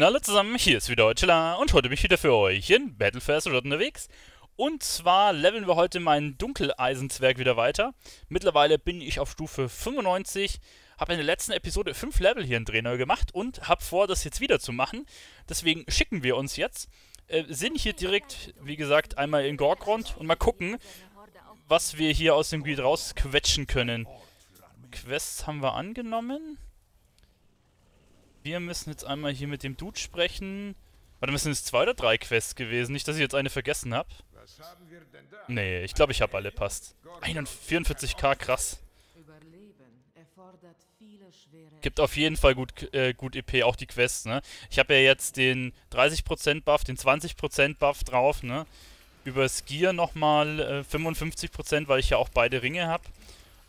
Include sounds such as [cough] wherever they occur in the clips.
Alle zusammen, hier ist wieder Deutschela und heute bin ich wieder für euch in Battlefest oder unterwegs. Und zwar leveln wir heute meinen Dunkeleisenzwerg wieder weiter. Mittlerweile bin ich auf Stufe 95, habe in der letzten Episode 5 Level hier in Trainer gemacht und habe vor, das jetzt wieder zu machen. Deswegen schicken wir uns jetzt, äh, sind hier direkt, wie gesagt, einmal in Gorgrond und mal gucken, was wir hier aus dem Gebiet rausquetschen können. Quests haben wir angenommen. Wir müssen jetzt einmal hier mit dem Dude sprechen. Warte, müssen es zwei oder drei Quests gewesen? Nicht, dass ich jetzt eine vergessen habe. Nee, ich glaube, ich habe alle. Passt. 44k, krass. Gibt auf jeden Fall gut, äh, gut EP, auch die Quests, ne? Ich habe ja jetzt den 30% Buff, den 20% Buff drauf, ne? Über Skier nochmal äh, 55%, weil ich ja auch beide Ringe habe.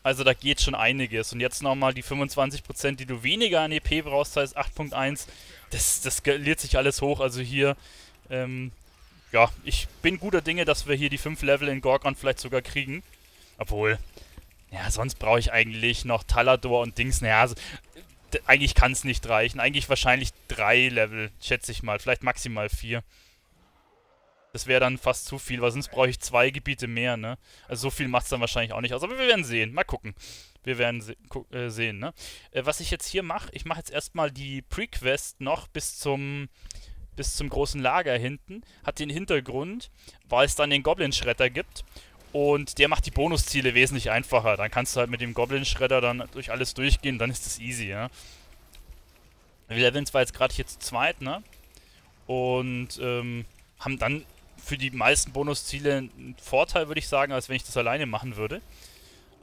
Also da geht schon einiges. Und jetzt nochmal die 25%, die du weniger an EP brauchst, heißt 8.1. Das, das skaliert sich alles hoch. Also hier, ähm, ja, ich bin guter Dinge, dass wir hier die 5 Level in Gorgon vielleicht sogar kriegen. Obwohl, ja, sonst brauche ich eigentlich noch Talador und Dings. Naja, also, eigentlich kann es nicht reichen. Eigentlich wahrscheinlich 3 Level, schätze ich mal. Vielleicht maximal 4. Das wäre dann fast zu viel, weil sonst brauche ich zwei Gebiete mehr, ne? Also so viel macht es dann wahrscheinlich auch nicht aus. Aber wir werden sehen. Mal gucken. Wir werden se äh, sehen, ne? Äh, was ich jetzt hier mache, ich mache jetzt erstmal die Pre-Quest noch bis zum bis zum großen Lager hinten. Hat den Hintergrund, weil es dann den Goblin-Schredder gibt. Und der macht die Bonusziele wesentlich einfacher. Dann kannst du halt mit dem Goblin-Schredder dann durch alles durchgehen, dann ist das easy, ja? Wir leveln zwar jetzt gerade hier zu zweit, ne? Und ähm, haben dann für die meisten Bonusziele einen Vorteil, würde ich sagen, als wenn ich das alleine machen würde.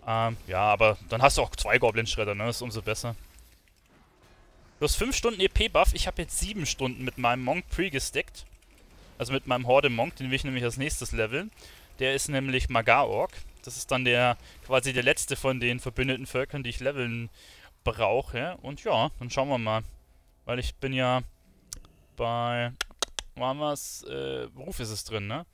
Ähm, ja, aber dann hast du auch zwei Goblin-Schredder, ne? Das ist umso besser. Du hast 5 Stunden EP-Buff. Ich habe jetzt 7 Stunden mit meinem Monk pre-gesteckt. Also mit meinem Horde-Monk, den will ich nämlich als nächstes leveln. Der ist nämlich Magar-Ork. Das ist dann der quasi der letzte von den verbündeten Völkern, die ich leveln brauche. Und ja, dann schauen wir mal. Weil ich bin ja bei waren wir's, äh, Ruf ist es drin, ne?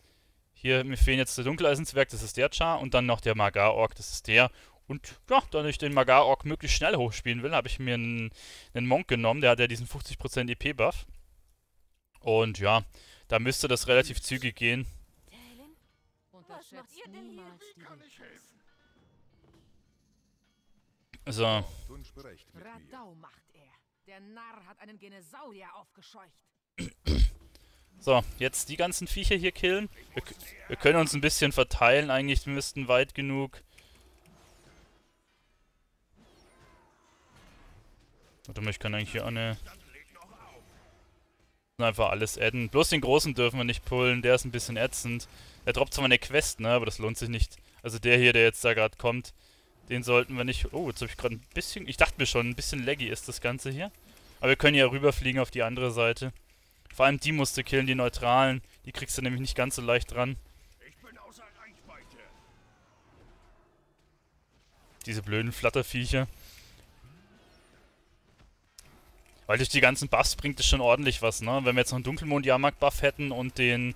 Hier, mir fehlen jetzt der Dunkeleisenzwerg, das ist der Char, und dann noch der Magar-Ork, das ist der. Und ja, da ich den Magar-Ork möglichst schnell hochspielen will, habe ich mir einen, einen Monk genommen, der hat ja diesen 50% EP-Buff. Und ja, da müsste das relativ zügig gehen. So. Radau macht er. Der Narr hat einen Genesaurier aufgescheucht. [clears throat] So, jetzt die ganzen Viecher hier killen. Wir, wir, können uns ein bisschen verteilen eigentlich. Wir müssten weit genug... Warte mal, ich kann eigentlich hier eine... Einfach alles adden. Bloß den Großen dürfen wir nicht pullen. Der ist ein bisschen ätzend. Der droppt zwar eine Quest, ne? Aber das lohnt sich nicht. Also der hier, der jetzt da gerade kommt, den sollten wir nicht... Oh, jetzt habe ich gerade ein bisschen... Ich dachte mir schon, ein bisschen laggy ist das Ganze hier. Aber wir können ja rüberfliegen auf die andere Seite. Vor allem die musst du killen, die Neutralen. Die kriegst du nämlich nicht ganz so leicht dran. Diese blöden Flatterviecher. Weil durch die ganzen Buffs bringt es schon ordentlich was, ne? Wenn wir jetzt noch einen Dunkelmond-Jahrmarkt-Buff hätten und den,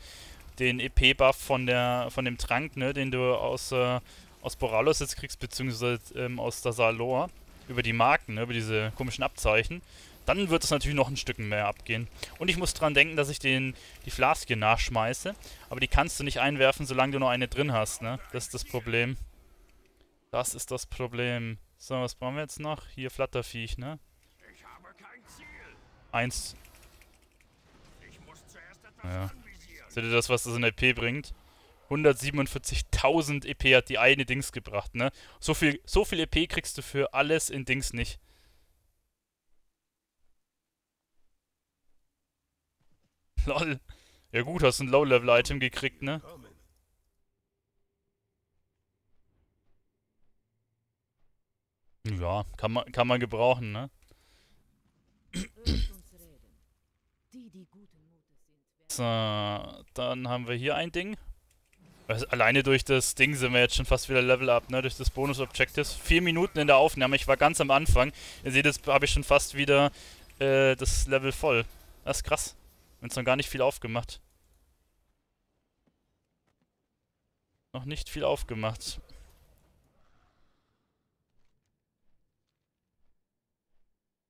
den EP-Buff von von dem Trank, ne, den du aus, äh, aus Boralos jetzt kriegst, beziehungsweise ähm, aus Dasalor, über die Marken, ne, über diese komischen Abzeichen, dann wird es natürlich noch ein Stück mehr abgehen. Und ich muss dran denken, dass ich den, die Flask hier nachschmeiße. Aber die kannst du nicht einwerfen, solange du noch eine drin hast, ne? Das ist das Problem. Das ist das Problem. So, was brauchen wir jetzt noch? Hier Flatterviech, ne? Ich habe kein Ziel. Eins. Ich muss zuerst ja. Seht ihr das, was das in EP bringt? 147.000 EP hat die eine Dings gebracht, ne? So viel, so viel EP kriegst du für alles in Dings nicht. Lol. Ja gut, hast ein Low-Level-Item gekriegt, ne? Ja, kann man, kann man gebrauchen, ne? So, dann haben wir hier ein Ding. Also alleine durch das Ding sind wir jetzt schon fast wieder Level Up, ne? Durch das Bonus Objectives. Vier Minuten in der Aufnahme. Ich war ganz am Anfang. Ihr seht, jetzt habe ich schon fast wieder äh, das Level voll. Das ist krass. Uns noch gar nicht viel aufgemacht. Noch nicht viel aufgemacht.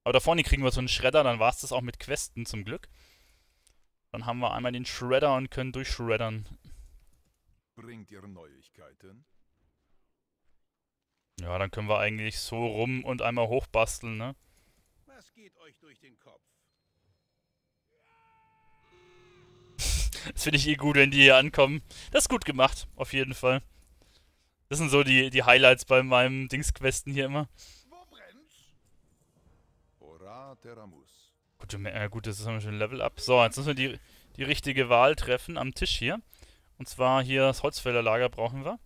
Aber da vorne kriegen wir so einen Shredder, dann war es das auch mit Questen zum Glück. Dann haben wir einmal den Shredder und können durchschreddern. Bringt ihr Neuigkeiten? Ja, dann können wir eigentlich so rum und einmal hochbasteln, ne? Was geht euch durch den Kopf? Das finde ich eh gut, wenn die hier ankommen. Das ist gut gemacht, auf jeden Fall. Das sind so die, die Highlights bei meinem Dingsquesten hier immer. Gut, äh, gut, das ist haben wir schon Level Up. So, jetzt müssen wir die, die richtige Wahl treffen am Tisch hier. Und zwar hier das Holzfällerlager brauchen wir.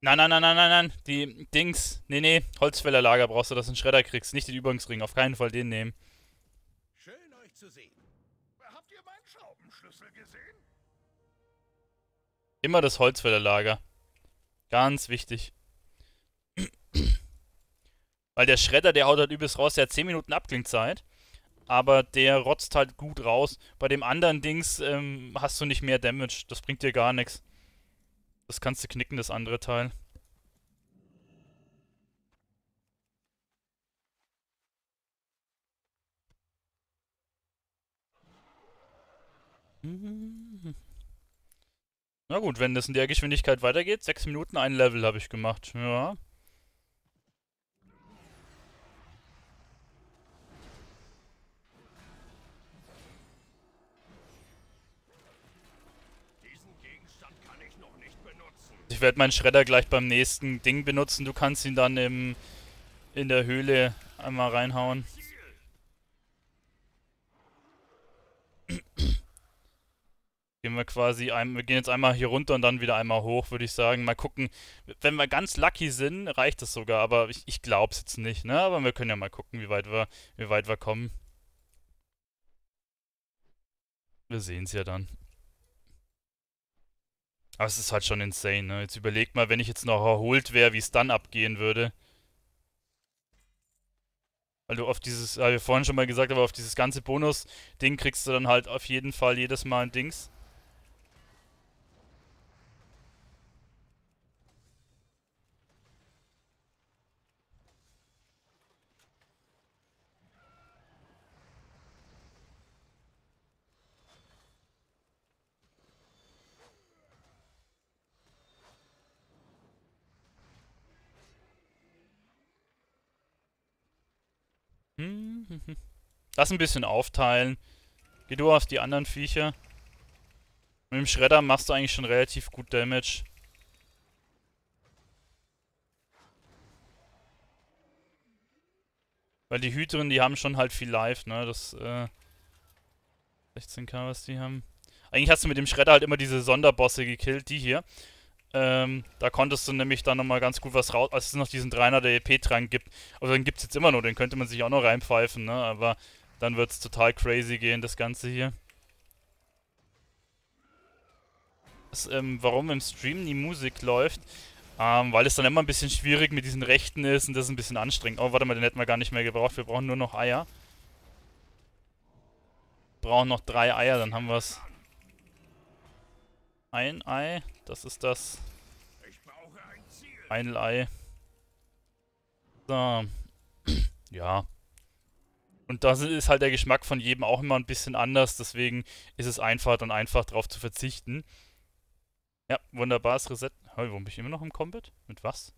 Nein, nein, nein, nein, nein, nein. Die Dings. Nee, nee. Holzfällerlager brauchst du, dass du einen Schredder kriegst. Nicht den Übungsring. Auf keinen Fall den nehmen. Schön euch zu sehen. Habt ihr meinen Schraubenschlüssel gesehen? Immer das Holzfällerlager. Ganz wichtig. [clears throat] Weil der Schredder, der haut halt übelst raus. Der hat 10 Minuten Abklingzeit. Aber der rotzt halt gut raus. Bei dem anderen Dings ähm, hast du nicht mehr Damage. Das bringt dir gar nichts. Das kannst du knicken, das andere Teil. Na gut, wenn das in der Geschwindigkeit weitergeht, 6 Minuten, ein Level habe ich gemacht. Ja. Ich werde meinen Schredder gleich beim nächsten Ding benutzen. Du kannst ihn dann im, in der Höhle einmal reinhauen. Gehen wir quasi, ein, wir gehen jetzt einmal hier runter und dann wieder einmal hoch, würde ich sagen. Mal gucken. Wenn wir ganz lucky sind, reicht das sogar, aber ich, ich glaube es jetzt nicht, ne? Aber wir können ja mal gucken, wie weit wir, wie weit wir kommen. Wir sehen es ja dann. Aber es ist halt schon insane, ne? Jetzt überlegt mal, wenn ich jetzt noch erholt wäre, wie es dann abgehen würde. Weil du auf dieses, habe ich vorhin schon mal gesagt, aber auf dieses ganze Bonus-Ding kriegst du dann halt auf jeden Fall jedes Mal ein Dings. Hm. Lass ein bisschen aufteilen. Geh du auf die anderen Viecher. Mit dem Schredder machst du eigentlich schon relativ gut Damage. Weil die Hüterin, die haben schon halt viel Life, ne? Das, äh... 16k, was die haben. Eigentlich hast du mit dem Schredder halt immer diese Sonderbosse gekillt, die hier. Ähm, da konntest du nämlich dann nochmal ganz gut was raus, als es noch diesen 300 EP-Trank gibt. Also den gibt es jetzt immer noch, den könnte man sich auch noch reinpfeifen, ne? Aber dann wird es total crazy gehen, das Ganze hier. Das, ähm, warum im Stream die Musik läuft, ähm, weil es dann immer ein bisschen schwierig mit diesen Rechten ist und das ist ein bisschen anstrengend. Oh, warte mal, den hätten wir gar nicht mehr gebraucht. Wir brauchen nur noch Eier. Brauchen noch drei Eier, dann haben wir es. Ein Ei, das ist das. Ein Ei. So. [clears throat] ja. Und da ist halt der Geschmack von jedem auch immer ein bisschen anders, deswegen ist es einfach dann einfach drauf zu verzichten. Ja, wunderbares Reset. Hey, warum bin ich immer noch im Combat? Mit was?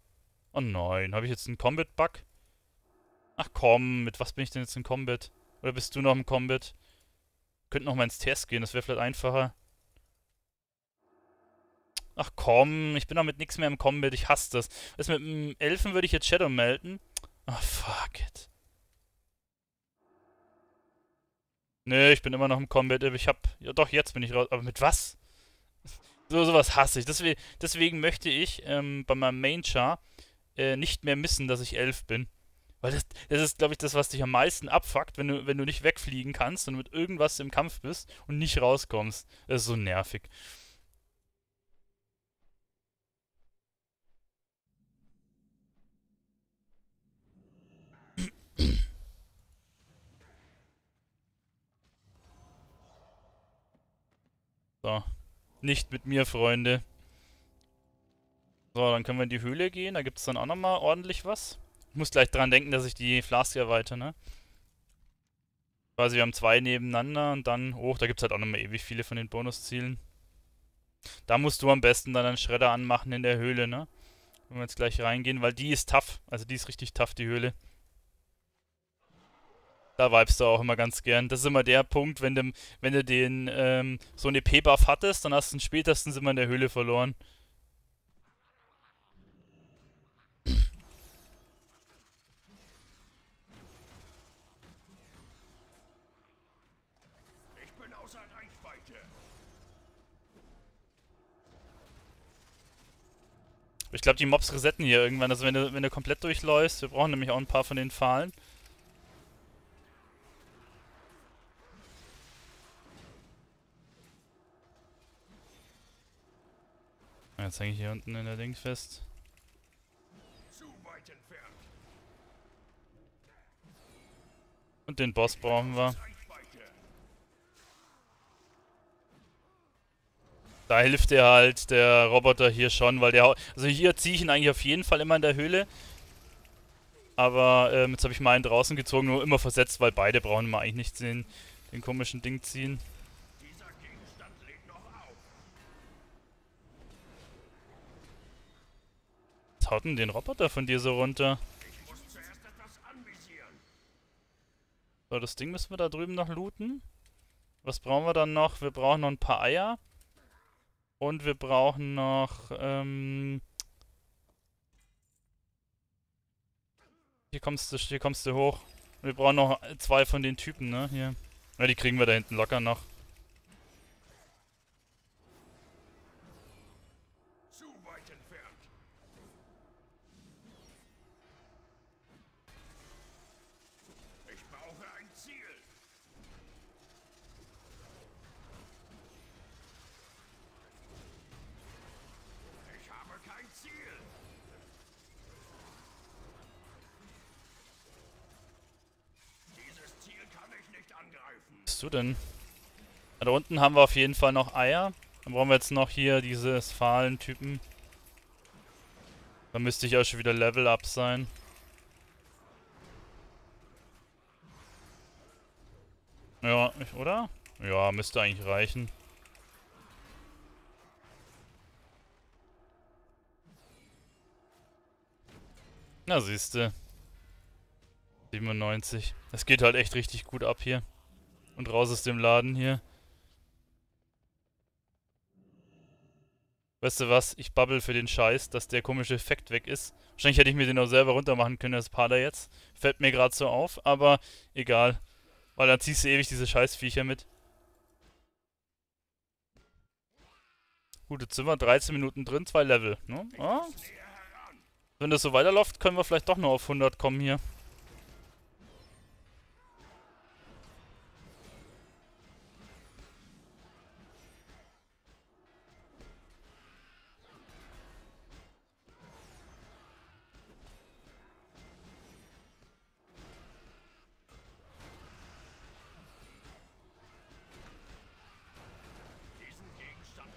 Oh nein, habe ich jetzt einen Combat-Bug? Ach komm, mit was bin ich denn jetzt im Combat? Oder bist du noch im Combat? Könnten noch mal ins Test gehen, das wäre vielleicht einfacher. Ach komm, ich bin doch mit nichts mehr im Combat, ich hasse das. Was mit dem Elfen würde ich jetzt Shadow melden? Ach, fuck it. Nö, ich bin immer noch im Combat. Ich hab. Ja doch, jetzt bin ich raus. Aber mit was? So, sowas hasse ich. Deswegen, deswegen möchte ich ähm, bei meinem Main-Char äh, nicht mehr missen, dass ich Elf bin. Weil das, das ist, glaube ich, das, was dich am meisten abfuckt, wenn du, wenn du nicht wegfliegen kannst und mit irgendwas im Kampf bist und nicht rauskommst. Das ist so nervig. So. Nicht mit mir, Freunde. So, dann können wir in die Höhle gehen. Da gibt es dann auch nochmal ordentlich was. Ich muss gleich dran denken, dass ich die Flask erweitere, ne? Quasi, wir haben zwei nebeneinander und dann hoch. Da gibt es halt auch nochmal ewig viele von den Bonuszielen. Da musst du am besten dann einen Schredder anmachen in der Höhle, ne? Wenn wir jetzt gleich reingehen, weil die ist tough. Also die ist richtig tough, die Höhle. Da vibest du auch immer ganz gern. Das ist immer der Punkt, wenn du, wenn du den ähm, so eine EP-Buff hattest, dann hast du ihn spätestens immer in der Höhle verloren. Ich glaube, die Mobs resetten hier irgendwann. Also wenn du, wenn du komplett durchläufst, wir brauchen nämlich auch ein paar von den Pfahlen. Jetzt hänge ich hier unten in der Ding fest. Und den Boss brauchen wir. Da hilft der halt, der Roboter hier schon, weil der... Also hier ziehe ich ihn eigentlich auf jeden Fall immer in der Höhle. Aber ähm, jetzt habe ich meinen draußen gezogen, nur immer versetzt, weil beide brauchen immer eigentlich nicht den, den komischen Ding ziehen. Haut denn den Roboter von dir so runter? So, das Ding müssen wir da drüben noch looten. Was brauchen wir dann noch? Wir brauchen noch ein paar Eier. Und wir brauchen noch, ähm... Hier kommst du, hier kommst du hoch. Wir brauchen noch zwei von den Typen, ne? Hier. Ja, die kriegen wir da hinten locker noch. Bist du denn? Ja, da unten haben wir auf jeden Fall noch Eier. Dann brauchen wir jetzt noch hier dieses Fahlen-Typen. Da müsste ich auch schon wieder Level Up sein. Ja, oder? Ja, müsste eigentlich reichen. Na siehste. 97. Das geht halt echt richtig gut ab hier. Und raus aus dem Laden hier. Weißt du was? Ich babbel für den Scheiß, dass der komische Effekt weg ist. Wahrscheinlich hätte ich mir den auch selber runter machen können, das Pader jetzt. Fällt mir gerade so auf, aber egal. Weil dann ziehst du ewig diese Scheißviecher mit. Gute Zimmer, 13 Minuten drin, zwei Level. Ne? Ah. Wenn das so weiterläuft, können wir vielleicht doch noch auf 100 kommen hier.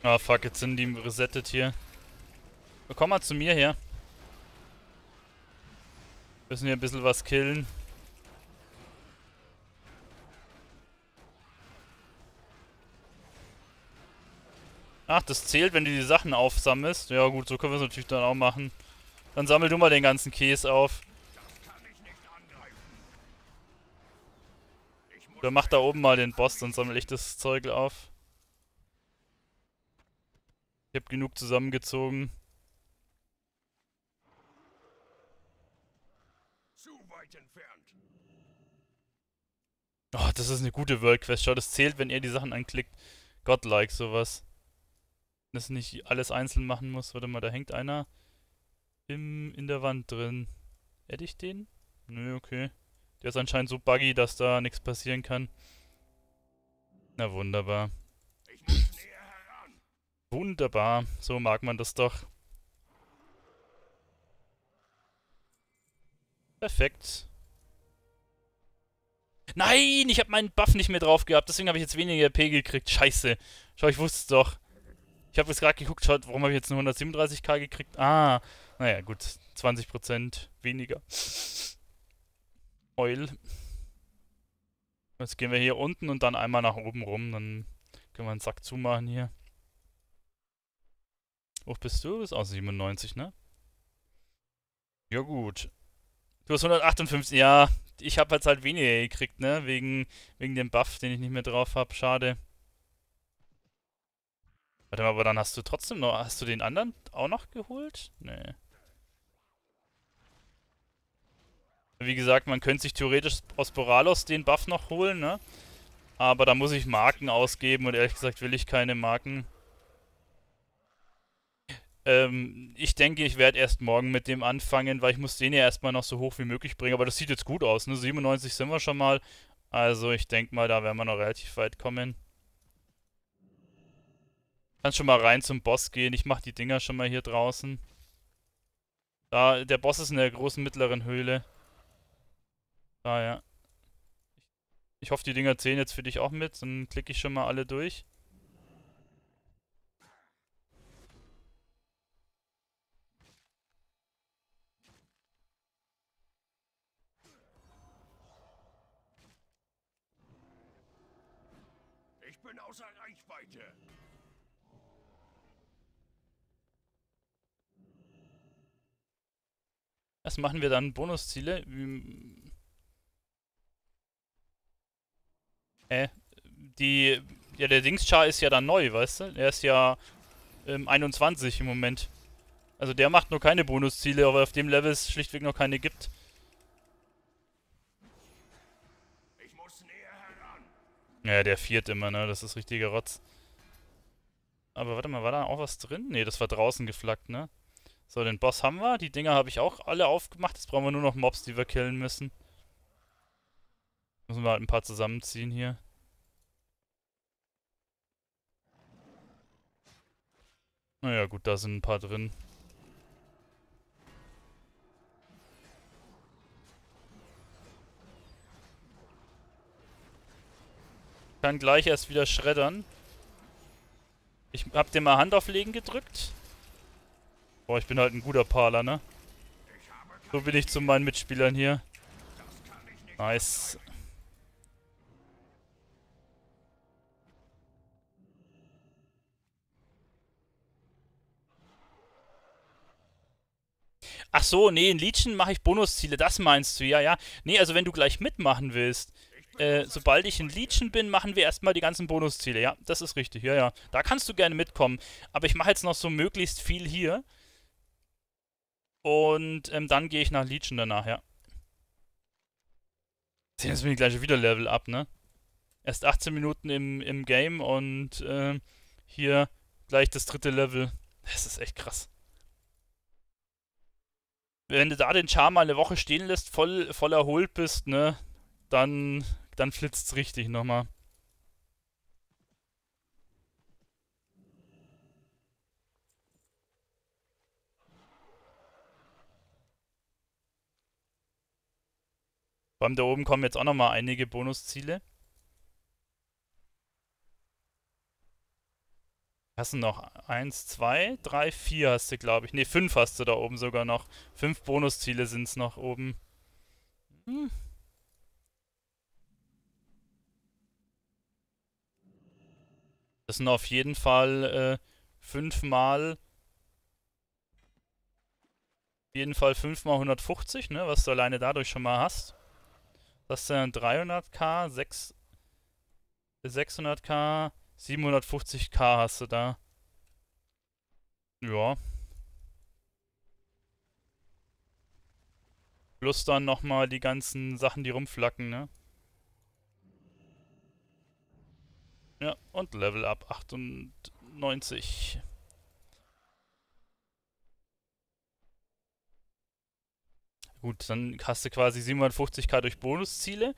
Ah, fuck, jetzt sind die resettet hier. Komm mal zu mir her. Müssen hier ein bisschen was killen. Ach, das zählt, wenn du die Sachen aufsammelst. Ja gut, so können wir es natürlich dann auch machen. Dann sammel du mal den ganzen Käse auf. Oder mach da oben mal den Boss, dann sammle ich das Zeug auf. Ich habe genug zusammengezogen. Oh, das ist eine gute World Quest. Schau, das zählt, wenn ihr die Sachen anklickt. Godlike sowas. Das nicht alles einzeln machen muss. Warte mal, da hängt einer im, in der Wand drin. Hätte ich den? Nö, okay. Der ist anscheinend so buggy, dass da nichts passieren kann. Na wunderbar. Wunderbar, so mag man das doch. Perfekt. Nein, ich habe meinen Buff nicht mehr drauf gehabt, deswegen habe ich jetzt weniger P gekriegt. Scheiße. Schau, ich wusste es doch. Ich habe jetzt gerade geguckt, schaut, warum habe ich jetzt nur 137k gekriegt? Ah, naja, gut. 20% weniger. Oil. Jetzt gehen wir hier unten und dann einmal nach oben rum. Dann können wir einen Sack zumachen hier. Wo bist du? Du bist auch 97, ne? Ja gut. Du hast 158. Ja, ich habe jetzt halt weniger gekriegt, ne? Wegen, wegen dem Buff, den ich nicht mehr drauf habe. Schade. Warte mal, aber dann hast du trotzdem noch... Hast du den anderen auch noch geholt? Nee. Wie gesagt, man könnte sich theoretisch aus Boralos den Buff noch holen, ne? Aber da muss ich Marken ausgeben und ehrlich gesagt will ich keine Marken. Ähm, ich denke, ich werde erst morgen mit dem anfangen, weil ich muss den ja erstmal noch so hoch wie möglich bringen. Aber das sieht jetzt gut aus, ne? 97 sind wir schon mal. Also ich denke mal, da werden wir noch relativ weit kommen. Kannst schon mal rein zum Boss gehen. Ich mache die Dinger schon mal hier draußen. Da, der Boss ist in der großen mittleren Höhle. Ah ja. Ich hoffe, die Dinger zählen jetzt für dich auch mit. Dann klicke ich schon mal alle durch. Was machen wir dann? Bonusziele? Äh, die, ja, der Dingschar ist ja dann neu, weißt du? Er ist ja ähm, 21 im Moment. Also der macht nur keine Bonusziele, aber auf dem Level es schlichtweg noch keine gibt. Ich muss näher heran. Ja, der viert immer, ne? Das ist richtiger Rotz. Aber warte mal, war da auch was drin? Ne, das war draußen geflaggt, ne? So, den Boss haben wir. Die Dinger habe ich auch alle aufgemacht. Jetzt brauchen wir nur noch Mobs, die wir killen müssen. Müssen wir halt ein paar zusammenziehen hier. Naja, gut, da sind ein paar drin. Kann gleich erst wieder schreddern. Ich hab dir mal Hand auflegen gedrückt. Boah, ich bin halt ein guter Parler, ne? So bin ich zu meinen Mitspielern hier. Nice. Ach so, nee, in Legion mache ich Bonusziele, das meinst du, ja, ja. Nee, also wenn du gleich mitmachen willst, äh, sobald ich in Legion bin, machen wir erstmal die ganzen Bonusziele, ja, das ist richtig, ja, ja. Da kannst du gerne mitkommen, aber ich mache jetzt noch so möglichst viel hier. Und ähm, dann gehe ich nach Legion danach, ja. Jetzt bin ich gleich wieder Level up, ne? Erst 18 Minuten im, im Game und äh, hier gleich das dritte Level. Das ist echt krass. Wenn du da den Charme mal eine Woche stehen lässt, voll, voll erholt bist, ne? Dann, dann flitzt's richtig nochmal. Vor allem da oben kommen jetzt auch nochmal einige Bonusziele. Hast du noch? Eins, zwei, drei, vier hast du, glaube ich. Ne, fünf hast du da oben sogar noch. Fünf Bonusziele sind es noch oben. Hm. Das sind auf jeden Fall äh, fünfmal. Auf jeden Fall fünfmal 150, ne, was du alleine dadurch schon mal hast. Das sind 300k, 6, 600k, 750k hast du da. Ja. Plus dann nochmal die ganzen Sachen, die rumflacken, ne? Ja, und Level up 98. Gut, dann hast du quasi 750k durch Bonusziele.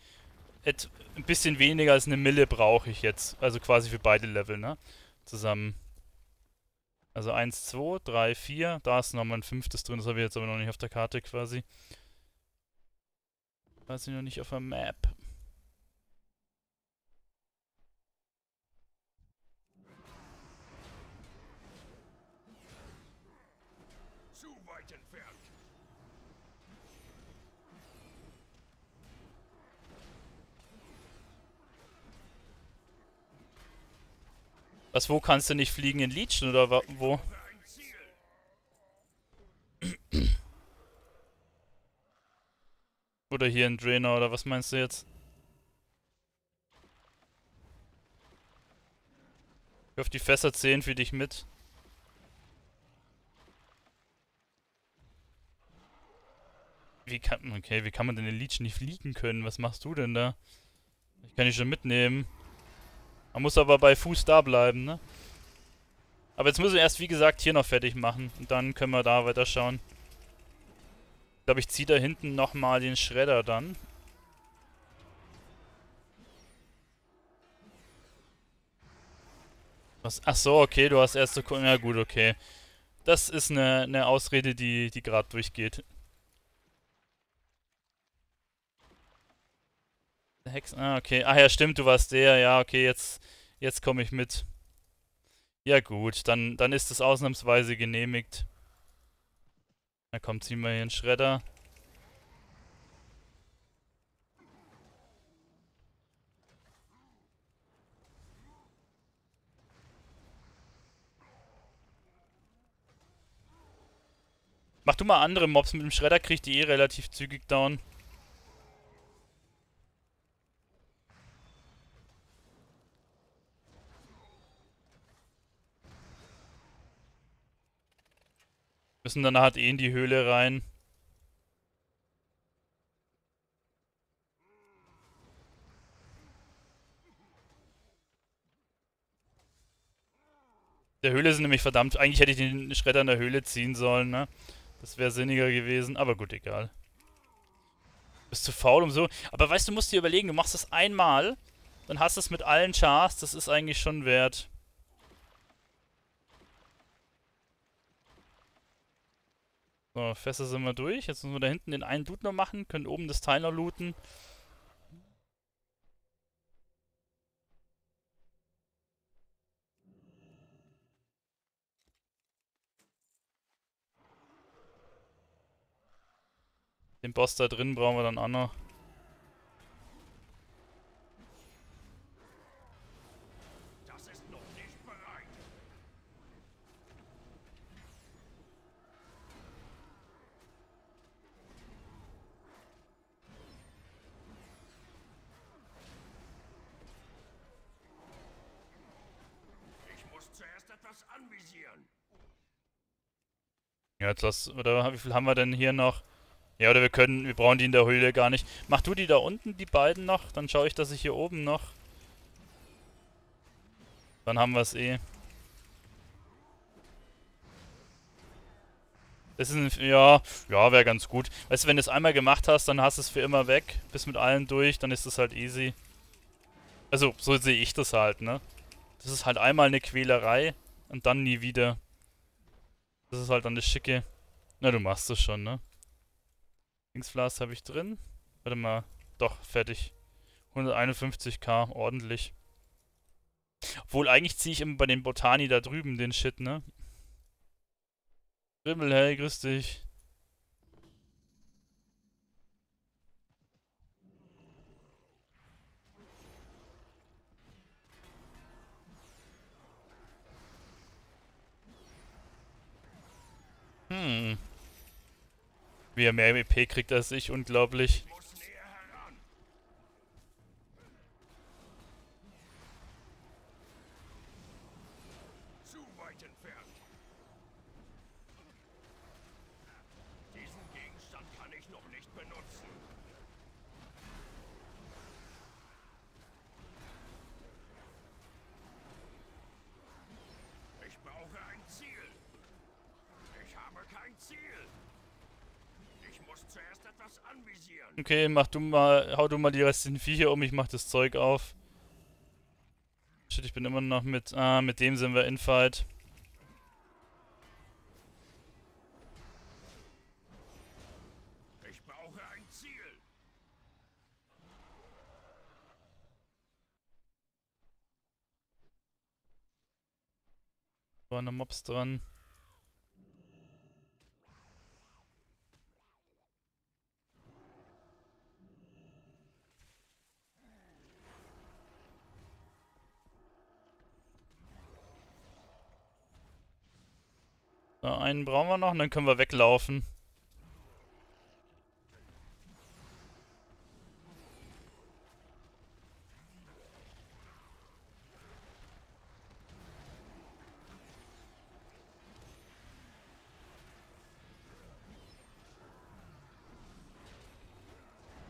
Et, ein bisschen weniger als eine Mille brauche ich jetzt. Also quasi für beide Level, ne? Zusammen. Also 1, 2, 3, 4. Da ist nochmal ein fünftes drin. Das habe ich jetzt aber noch nicht auf der Karte quasi. Weiß ich noch nicht auf der Map. Zu weit entfernt. Was, wo kannst du nicht fliegen? In Legion oder wo? Oder hier in Draenor oder was meinst du jetzt? Ich hoffe, die Fässer zählen für dich mit. Wie kann, okay, wie kann man denn in Leech nicht fliegen können? Was machst du denn da? Ich kann dich schon mitnehmen. Man muss aber bei Fuß da bleiben, ne? Aber jetzt müssen wir erst, wie gesagt, hier noch fertig machen. Und dann können wir da weiter schauen. Ich glaube, ich ziehe da hinten nochmal den Schredder dann. Was? Ach so, okay, du hast erste Kunden. Ja gut, okay. Das ist eine, eine Ausrede, die, die gerade durchgeht. Hex. Ah, okay. Ach ja, stimmt, du warst der. Ja, okay, jetzt, jetzt komme ich mit. Ja gut, dann, dann ist es ausnahmsweise genehmigt. Na komm, ziehen wir hier einen Schredder. Mach du mal andere Mobs mit dem Schredder, kriegt die eh relativ zügig down. Müssen dann halt eh in die Höhle rein. Der Höhle sind nämlich verdammt. Eigentlich hätte ich den Schredder in der Höhle ziehen sollen, ne? Das wäre sinniger gewesen, aber gut, egal. Bist zu faul um so. Aber weißt du, musst dir überlegen, du machst das einmal, dann hast du es mit allen Chars, das ist eigentlich schon wert. So, Fässer sind wir durch. Jetzt müssen wir da hinten den einen Loot noch machen, können oben das Teil noch looten. Den Boss da drin brauchen wir dann auch noch. Ja, jetzt lass, oder wie viel haben wir denn hier noch? Ja, oder wir können, wir brauchen die in der Höhle gar nicht. Mach du die da unten, die beiden noch, dann schaue ich, dass ich hier oben noch. Dann haben wir es eh. Das ist ein, ja, ja, wäre ganz gut. Weißt du, wenn du es einmal gemacht hast, dann hast du es für immer weg, bist mit allen durch, dann ist das halt easy. Also, so sehe ich das halt, ne? Das ist halt einmal eine Quälerei und dann nie wieder. Das ist halt dann das Schicke. Na, du machst es schon, ne? Linksflas habe ich drin. Warte mal. Doch, fertig. 151k, ordentlich. Obwohl, eigentlich ziehe ich immer bei den Botani da drüben den Shit, ne? Rimmel, hey, grüß dich. Hm. Wie er mehr EP kriegt als ich, unglaublich. Ich muss näher heran. Zu weit entfernt. Diesen Gegenstand kann ich noch nicht benutzen. Ich brauche ein Ziel. Ich habe kein Ziel. Ich muss zuerst etwas anvisieren. Okay, mach du mal, hau du mal die restlichen Viecher um, ich mach das Zeug auf. Shit, ich bin immer noch mit, ah, mit dem sind wir in Fight. Ich brauche ein Ziel. Mobs dran. So, einen brauchen wir noch und dann können wir weglaufen.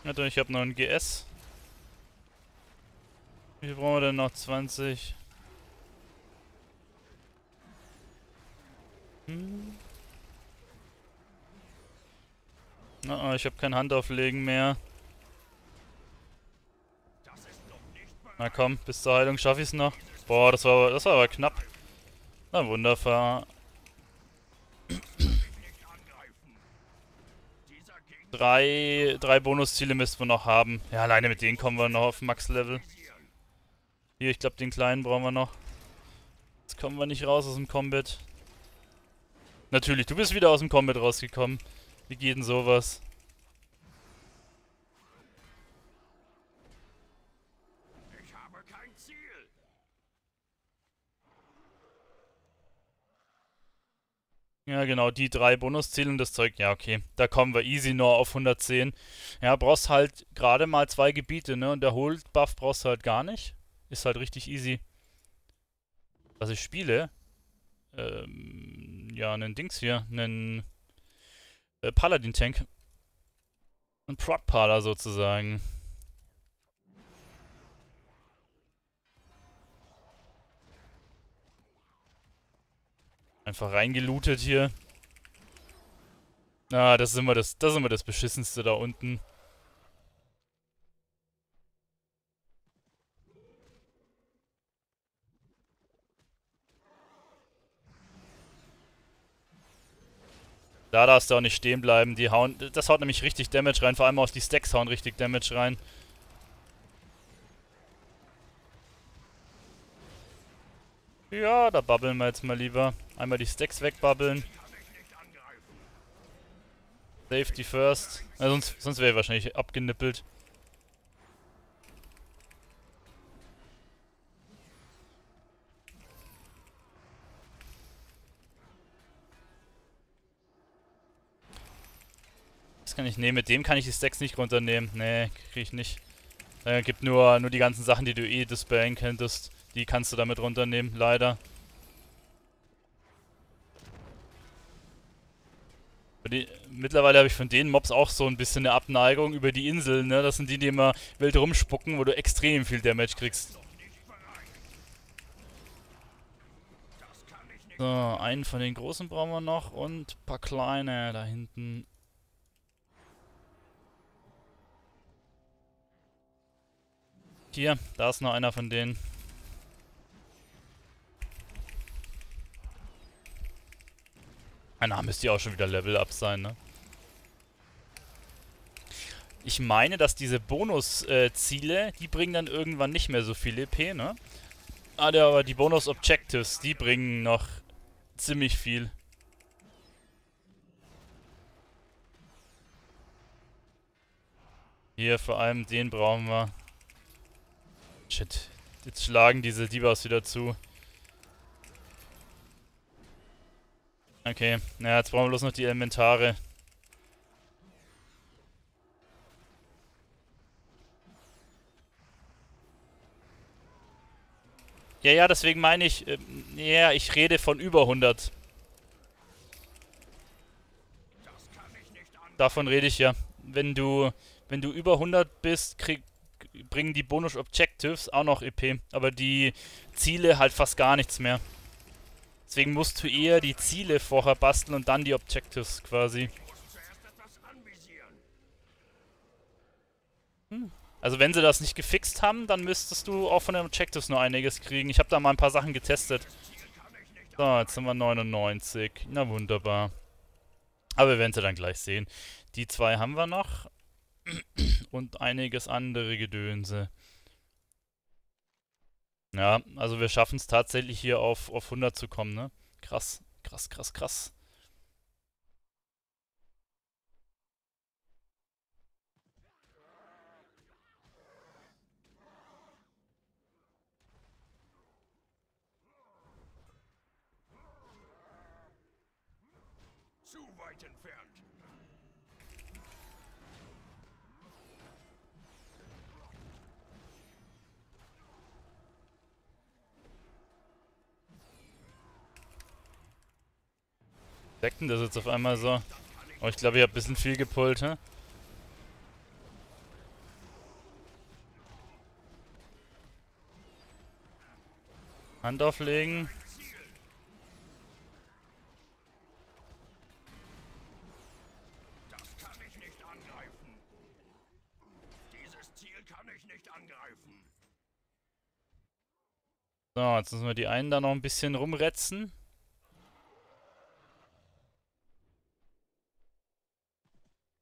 Warte, ich habe noch ein GS. Wie viel brauchen wir denn noch? 20. Hm. Na, ich habe kein Handauflegen mehr. Na komm, bis zur Heilung schaffe ich es noch. Boah, das war, das war aber knapp. Na wunderbar. Drei, drei Bonusziele müssten wir noch haben. Ja, alleine mit denen kommen wir noch auf Max-Level. Hier, ich glaube, den kleinen brauchen wir noch. Jetzt kommen wir nicht raus aus dem Combat. Natürlich, du bist wieder aus dem Combat rausgekommen. Wie geht denn sowas? Ich habe kein Ziel. Ja, genau, die drei Bonusziele und das Zeug. Ja, okay. Da kommen wir easy nur auf 110. Ja, brauchst halt gerade mal zwei Gebiete, ne? Und der Hold-Buff brauchst du halt gar nicht. Ist halt richtig easy. Was ich spiele? Ähm, ja, einen Dings hier. Einen äh, Paladin-Tank. Ein Prot-Paler sozusagen. Einfach reingelootet hier. Ah, das ist immer das, das ist immer das Beschissenste da unten. Da darfst du auch nicht stehen bleiben. Die hauen, das haut nämlich richtig Damage rein. Vor allem auch die Stacks hauen richtig Damage rein. Ja, da babbeln wir jetzt mal lieber. Einmal die Stacks wegbabbeln. Safety first. Ja, sonst sonst wäre ich wahrscheinlich abgenippelt. Das kann ich nehmen. Mit dem kann ich die Stacks nicht runternehmen. Nee, kriege ich nicht. Äh, gibt nur, nur die ganzen Sachen, die du eh dispellen könntest. Die kannst du damit runternehmen, leider. Die, mittlerweile habe ich von den Mobs auch so ein bisschen eine Abneigung über die Insel, ne? Das sind die, die immer wild rumspucken, wo du extrem viel Damage kriegst. So, einen von den großen brauchen wir noch und ein paar kleine da hinten. Hier, da ist noch einer von denen. Einer müsste ja auch schon wieder Level Up sein, ne? Ich meine, dass diese Bonus-Ziele, äh, die bringen dann irgendwann nicht mehr so viel EP, ne? Ah, aber die Bonus-Objectives, die bringen noch ziemlich viel. Hier, vor allem den brauchen wir. Shit. Jetzt schlagen diese Divas wieder zu. Okay, ja, jetzt brauchen wir bloß noch die Elementare. Ja, ja, deswegen meine ich, äh, ja, ich rede von über 100. Davon rede ich ja. Wenn du, wenn du über 100 bist, krieg, bringen die Bonus Objectives auch noch EP, aber die Ziele halt fast gar nichts mehr. Deswegen musst du eher die Ziele vorher basteln und dann die Objectives quasi. Hm. Also wenn sie das nicht gefixt haben, dann müsstest du auch von den Objectives nur einiges kriegen. Ich habe da mal ein paar Sachen getestet. So, jetzt sind wir 99. Na wunderbar. Aber wir werden sie dann gleich sehen. Die zwei haben wir noch. Und einiges andere Gedönse. Ja, also wir schaffen es tatsächlich hier auf, auf 100 zu kommen, ne? Krass, krass, krass, krass. zu weit entfernt. Deckt denn das jetzt auf einmal so? Oh, ich glaube, ich habe ein bisschen viel gepult, hä? Hand auflegen. Das kann ich nicht angreifen. Dieses Ziel kann ich nicht angreifen. So, jetzt müssen wir die einen da noch ein bisschen rumretzen.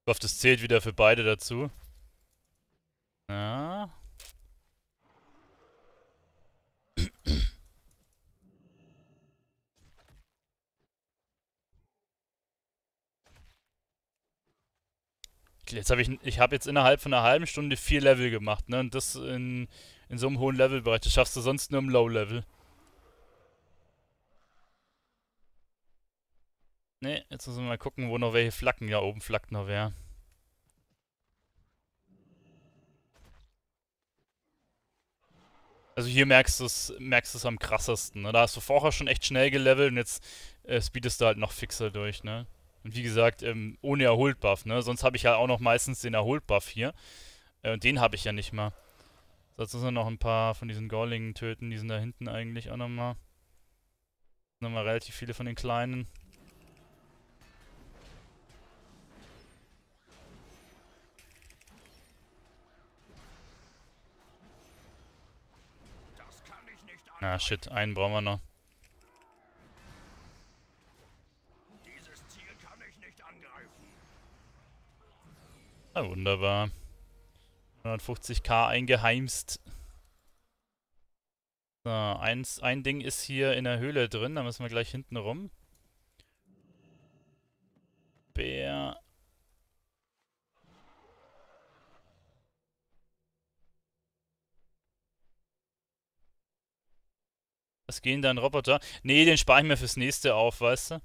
Ich hoffe, das zählt wieder für beide dazu. Ja. Jetzt habe ich, ich habe jetzt innerhalb von einer halben Stunde vier Level gemacht, ne? Und das in, in so einem hohen Levelbereich. Das schaffst du sonst nur im Low-Level. Ne, jetzt müssen wir mal gucken, wo noch welche Flaggen. Ja, oben flackt noch wer. Also hier merkst du es merkst am krassesten. Ne? Da hast du vorher schon echt schnell gelevelt und jetzt äh, speedest du halt noch fixer durch. Ne? Und wie gesagt, ähm, ohne Erholt-Buff. Ne? Sonst habe ich ja auch noch meistens den Erholt-Buff hier. Äh, und den habe ich ja nicht mal. Sonst müssen wir noch ein paar von diesen Gorlingen töten. Die sind da hinten eigentlich auch nochmal. Nochmal relativ viele von den kleinen. Angreifen. Ah, shit, einen brauchen wir noch. Dieses Ziel kann ich nicht angreifen. Na wunderbar. 150k eingeheimst. So, eins, ein Ding ist hier in der Höhle drin, da müssen wir gleich hinten rum. Bär. Was gehen dann Roboter? Nee, den spare ich mir fürs nächste auf, weißt du?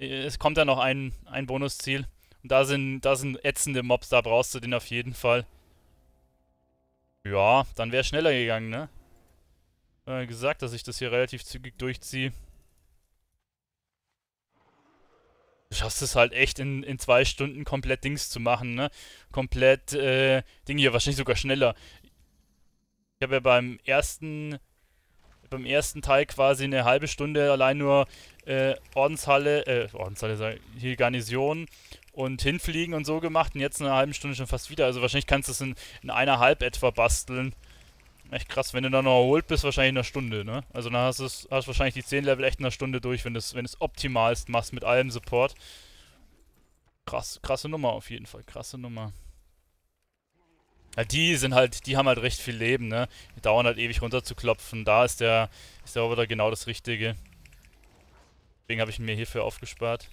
Es kommt ja noch ein, ein Bonusziel. Und da sind, da sind ätzende Mobs, da brauchst du den auf jeden Fall. Ja, dann wäre schneller gegangen, ne? Äh, gesagt, dass ich das hier relativ zügig durchziehe. Du schaffst es halt echt in, in zwei Stunden komplett Dings zu machen, ne? Komplett, äh, Ding hier, wahrscheinlich sogar schneller. Ich habe ja beim ersten, beim ersten Teil quasi eine halbe Stunde allein nur äh, Ordenshalle, äh, Ordenshalle, sag hier Garnison und hinfliegen und so gemacht und jetzt in einer halben Stunde schon fast wieder. Also wahrscheinlich kannst du es in, in einer halb etwa basteln. Echt krass, wenn du dann noch erholt bist, wahrscheinlich in einer Stunde, ne? Also dann hast du hast wahrscheinlich die 10 Level echt in einer Stunde durch, wenn du es wenn optimalst machst mit allem Support. Krass, krasse Nummer auf jeden Fall, krasse Nummer. Ja, die sind halt, die haben halt recht viel Leben, ne? Die dauern halt ewig runterzuklopfen. Da ist der, ist der Roboter genau das Richtige. Deswegen habe ich mir hierfür aufgespart.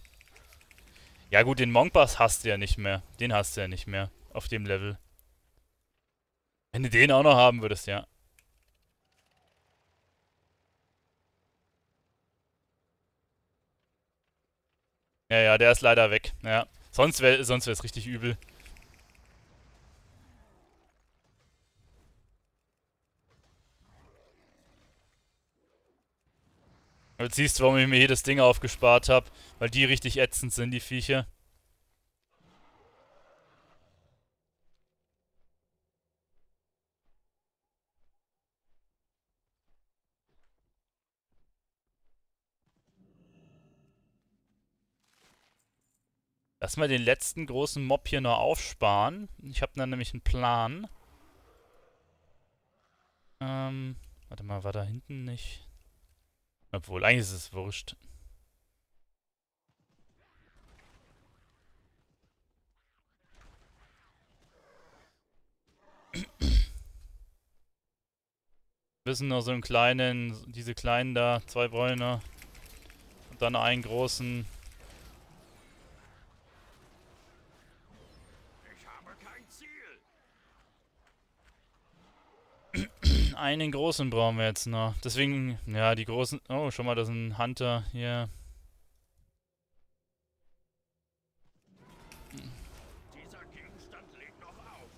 Ja gut, den Monkbass hast du ja nicht mehr. Den hast du ja nicht mehr. Auf dem Level. Wenn du den auch noch haben würdest, ja. Ja, ja, der ist leider weg. Ja. Sonst wäre sonst es richtig übel. Jetzt siehst du, warum ich mir das Ding aufgespart habe. Weil die richtig ätzend sind, die Viecher. Lass mal den letzten großen Mob hier noch aufsparen. Ich habe dann nämlich einen Plan. Ähm, warte mal, war da hinten nicht? Obwohl, eigentlich ist es wurscht. Wir müssen noch so einen kleinen, diese kleinen da, zwei Bräuner. Und dann einen großen. einen großen brauchen wir jetzt noch. Deswegen, ja, die großen... Oh, schon mal, da ist ein Hunter hier.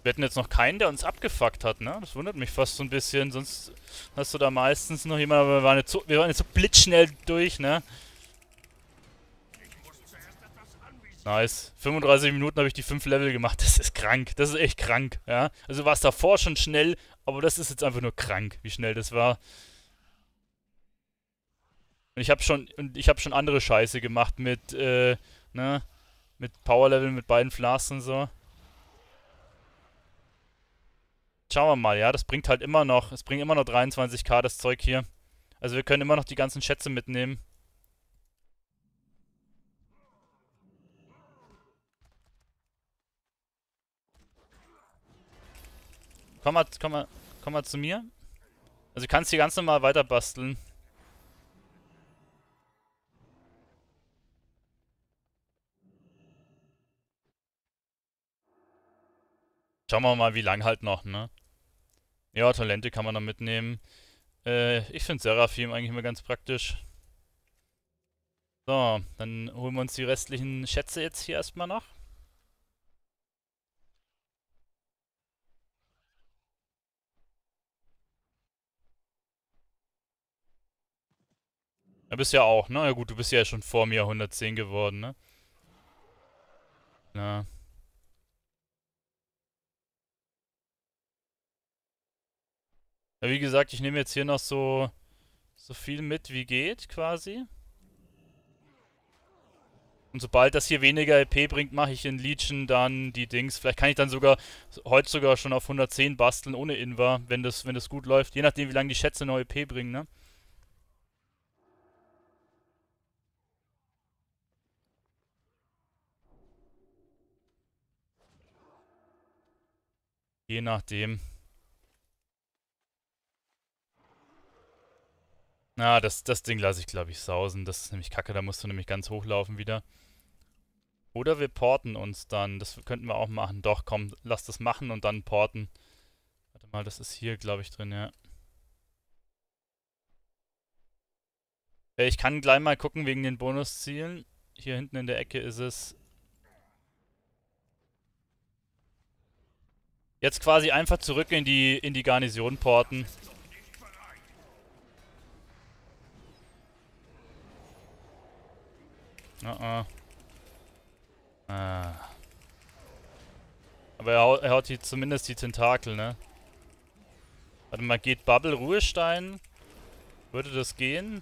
Wir hätten jetzt noch keinen, der uns abgefuckt hat, ne? Das wundert mich fast so ein bisschen. Sonst hast du da meistens noch jemanden, aber wir waren jetzt so, wir waren jetzt so blitzschnell durch, ne? Nice. 35 Minuten habe ich die 5 Level gemacht. Das ist krank. Das ist echt krank, ja? Also war es davor schon schnell, aber das ist jetzt einfach nur krank, wie schnell das war. Und ich habe schon, und schon andere Scheiße gemacht mit, äh, ne? Mit Power Level, mit beiden Flasks und so. Schauen wir mal, ja, das bringt halt immer noch, es bringt immer noch 23k das Zeug hier. Also wir können immer noch die ganzen Schätze mitnehmen. Komm mal, komm mal, komm mal zu mir. Also du kannst hier ganz normal weiter basteln. Schauen wir mal, wie lang halt noch, ne? Ja, Talente kann man noch mitnehmen. Äh, ich finde Seraphim eigentlich immer ganz praktisch. So, dann holen wir uns die restlichen Schätze jetzt hier erstmal noch. Du bist ja auch, ne? Ja gut, du bist ja schon vor mir 110 geworden, ne? Ja. Ja, wie gesagt, ich nehme jetzt hier noch so, so viel mit, wie geht, quasi. Und sobald das hier weniger EP bringt, mache ich in Legion dann die Dings. Vielleicht kann ich dann sogar heute sogar schon auf 110 basteln ohne Invar, wenn das, wenn das gut läuft. Je nachdem, wie lange die Schätze noch EP bringen, ne? Je nachdem. Na, ah, das, das Ding lasse ich, glaube ich, sausen. Das ist nämlich kacke, da musst du nämlich ganz hochlaufen wieder. Oder wir porten uns dann. Das könnten wir auch machen. Doch, komm, lass das machen und dann porten. Warte mal, das ist hier, glaube ich, drin, ja. Äh, ich kann gleich mal gucken wegen den Bonuszielen. Hier hinten in der Ecke ist es. Jetzt quasi einfach zurück in die, in die Garnison porten. Uh -uh. Ah. Aber er haut, er haut die, zumindest die Tentakel, ne? Warte mal, geht Bubble Ruhestein? Würde das gehen?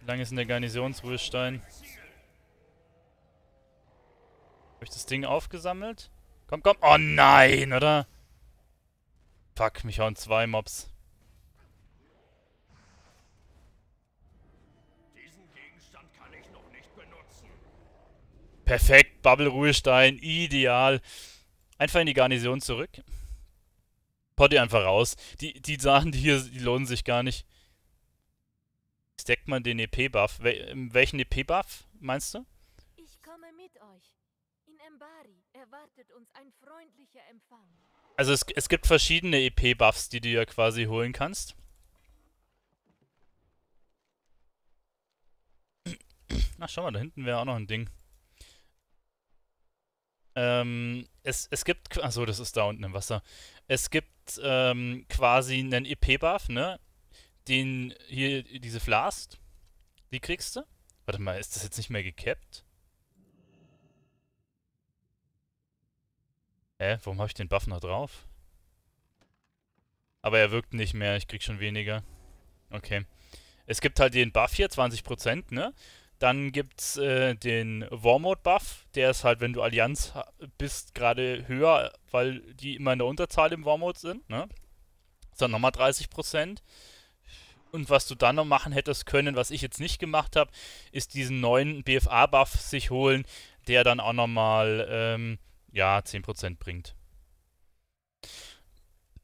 Wie lange ist denn der Garnisonsruhestein? Habe ich das Ding aufgesammelt? Komm, komm. Oh nein, oder? Fuck, mich hauen zwei Mobs. Perfekt, Bubble-Ruhestein, ideal. Einfach in die Garnison zurück. Potti einfach raus. Die, die Sachen die hier, die lohnen sich gar nicht. Stackt man den EP-Buff. Wel ähm, welchen EP-Buff meinst du? Ich komme mit euch. Embari erwartet uns ein freundlicher Empfang. Also es, es gibt verschiedene EP-Buffs, die du ja quasi holen kannst. Ach, schau mal, da hinten wäre auch noch ein Ding. Ähm, es, es gibt, achso, das ist da unten im Wasser. Es gibt ähm, quasi einen EP-Buff, ne? Den, hier, diese Flast. Die kriegst du. Warte mal, ist das jetzt nicht mehr gekappt? Hä, warum habe ich den Buff noch drauf? Aber er wirkt nicht mehr, ich krieg schon weniger. Okay. Es gibt halt den Buff hier, 20%, ne? Dann gibt es äh, den Warmode-Buff. Der ist halt, wenn du Allianz bist, gerade höher, weil die immer in der Unterzahl im Warmode sind. Ne? ist dann nochmal 30%. Und was du dann noch machen hättest können, was ich jetzt nicht gemacht habe, ist diesen neuen BFA-Buff sich holen, der dann auch nochmal, ähm, ja, 10% bringt.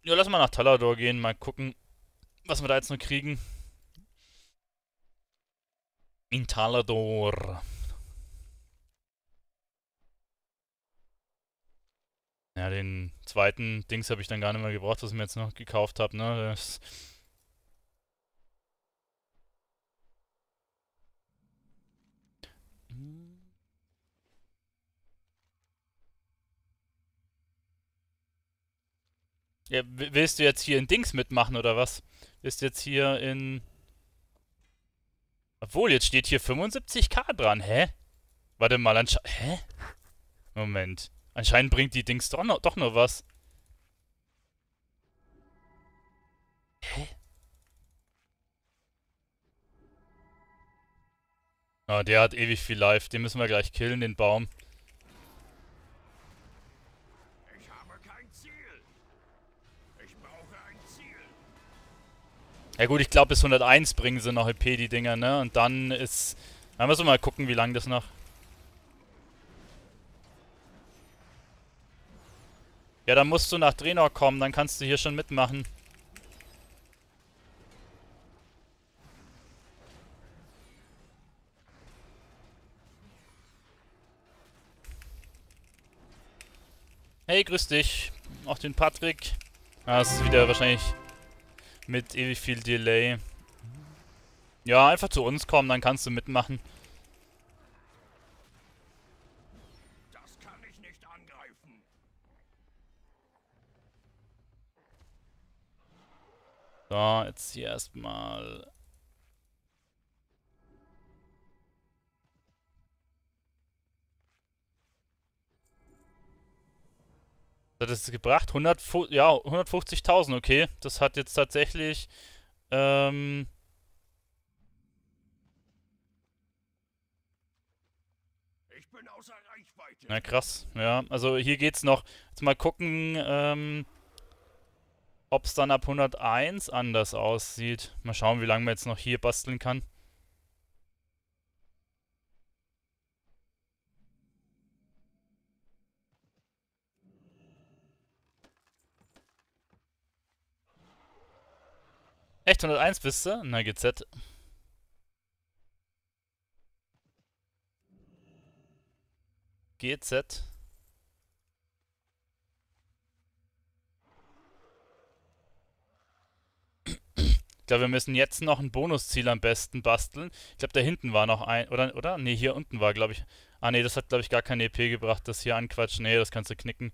Ja, lass mal nach Talador gehen, mal gucken, was wir da jetzt noch kriegen. Intalador. Ja, den zweiten Dings habe ich dann gar nicht mehr gebraucht, was ich mir jetzt noch gekauft habe, ne? Das Ja, willst du jetzt hier in Dings mitmachen oder was? Du jetzt hier in. Obwohl, jetzt steht hier 75k dran. Hä? Warte mal, ansche Hä? Moment. Anscheinend bringt die Dings doch noch, doch noch was. Hä? Ah, der hat ewig viel Life. Den müssen wir gleich killen, den Baum. Ja gut, ich glaube bis 101 bringen sie noch EP, die Dinger, ne? Und dann ist... Dann müssen wir mal gucken, wie lange das noch... Ja, dann musst du nach Drenor kommen, dann kannst du hier schon mitmachen. Hey, grüß dich. Auch den Patrick. Ah, es ist wieder wahrscheinlich mit ewig viel Delay. Ja, einfach zu uns kommen, dann kannst du mitmachen. Das kann ich nicht angreifen. So, jetzt hier erstmal. Hat das gebracht? 100, fu- ja, 150.000, okay. Das hat jetzt tatsächlich. Ähm, Ich bin außer Reichweite. na krass, ja. Also hier geht's noch. Jetzt mal gucken, ähm, ob es dann ab 101 anders aussieht. Mal schauen, wie lange man jetzt noch hier basteln kann. Echt 101 bist du? Na GZ. GZ. Ich glaube, wir müssen jetzt noch ein Bonusziel am besten basteln. Ich glaube, da hinten war noch ein. Oder? Oder? Nee, hier unten war, glaube ich. Ah, nee, das hat, glaube ich, gar kein EP gebracht. Das hier anquatschen. Nee, das kannst du knicken.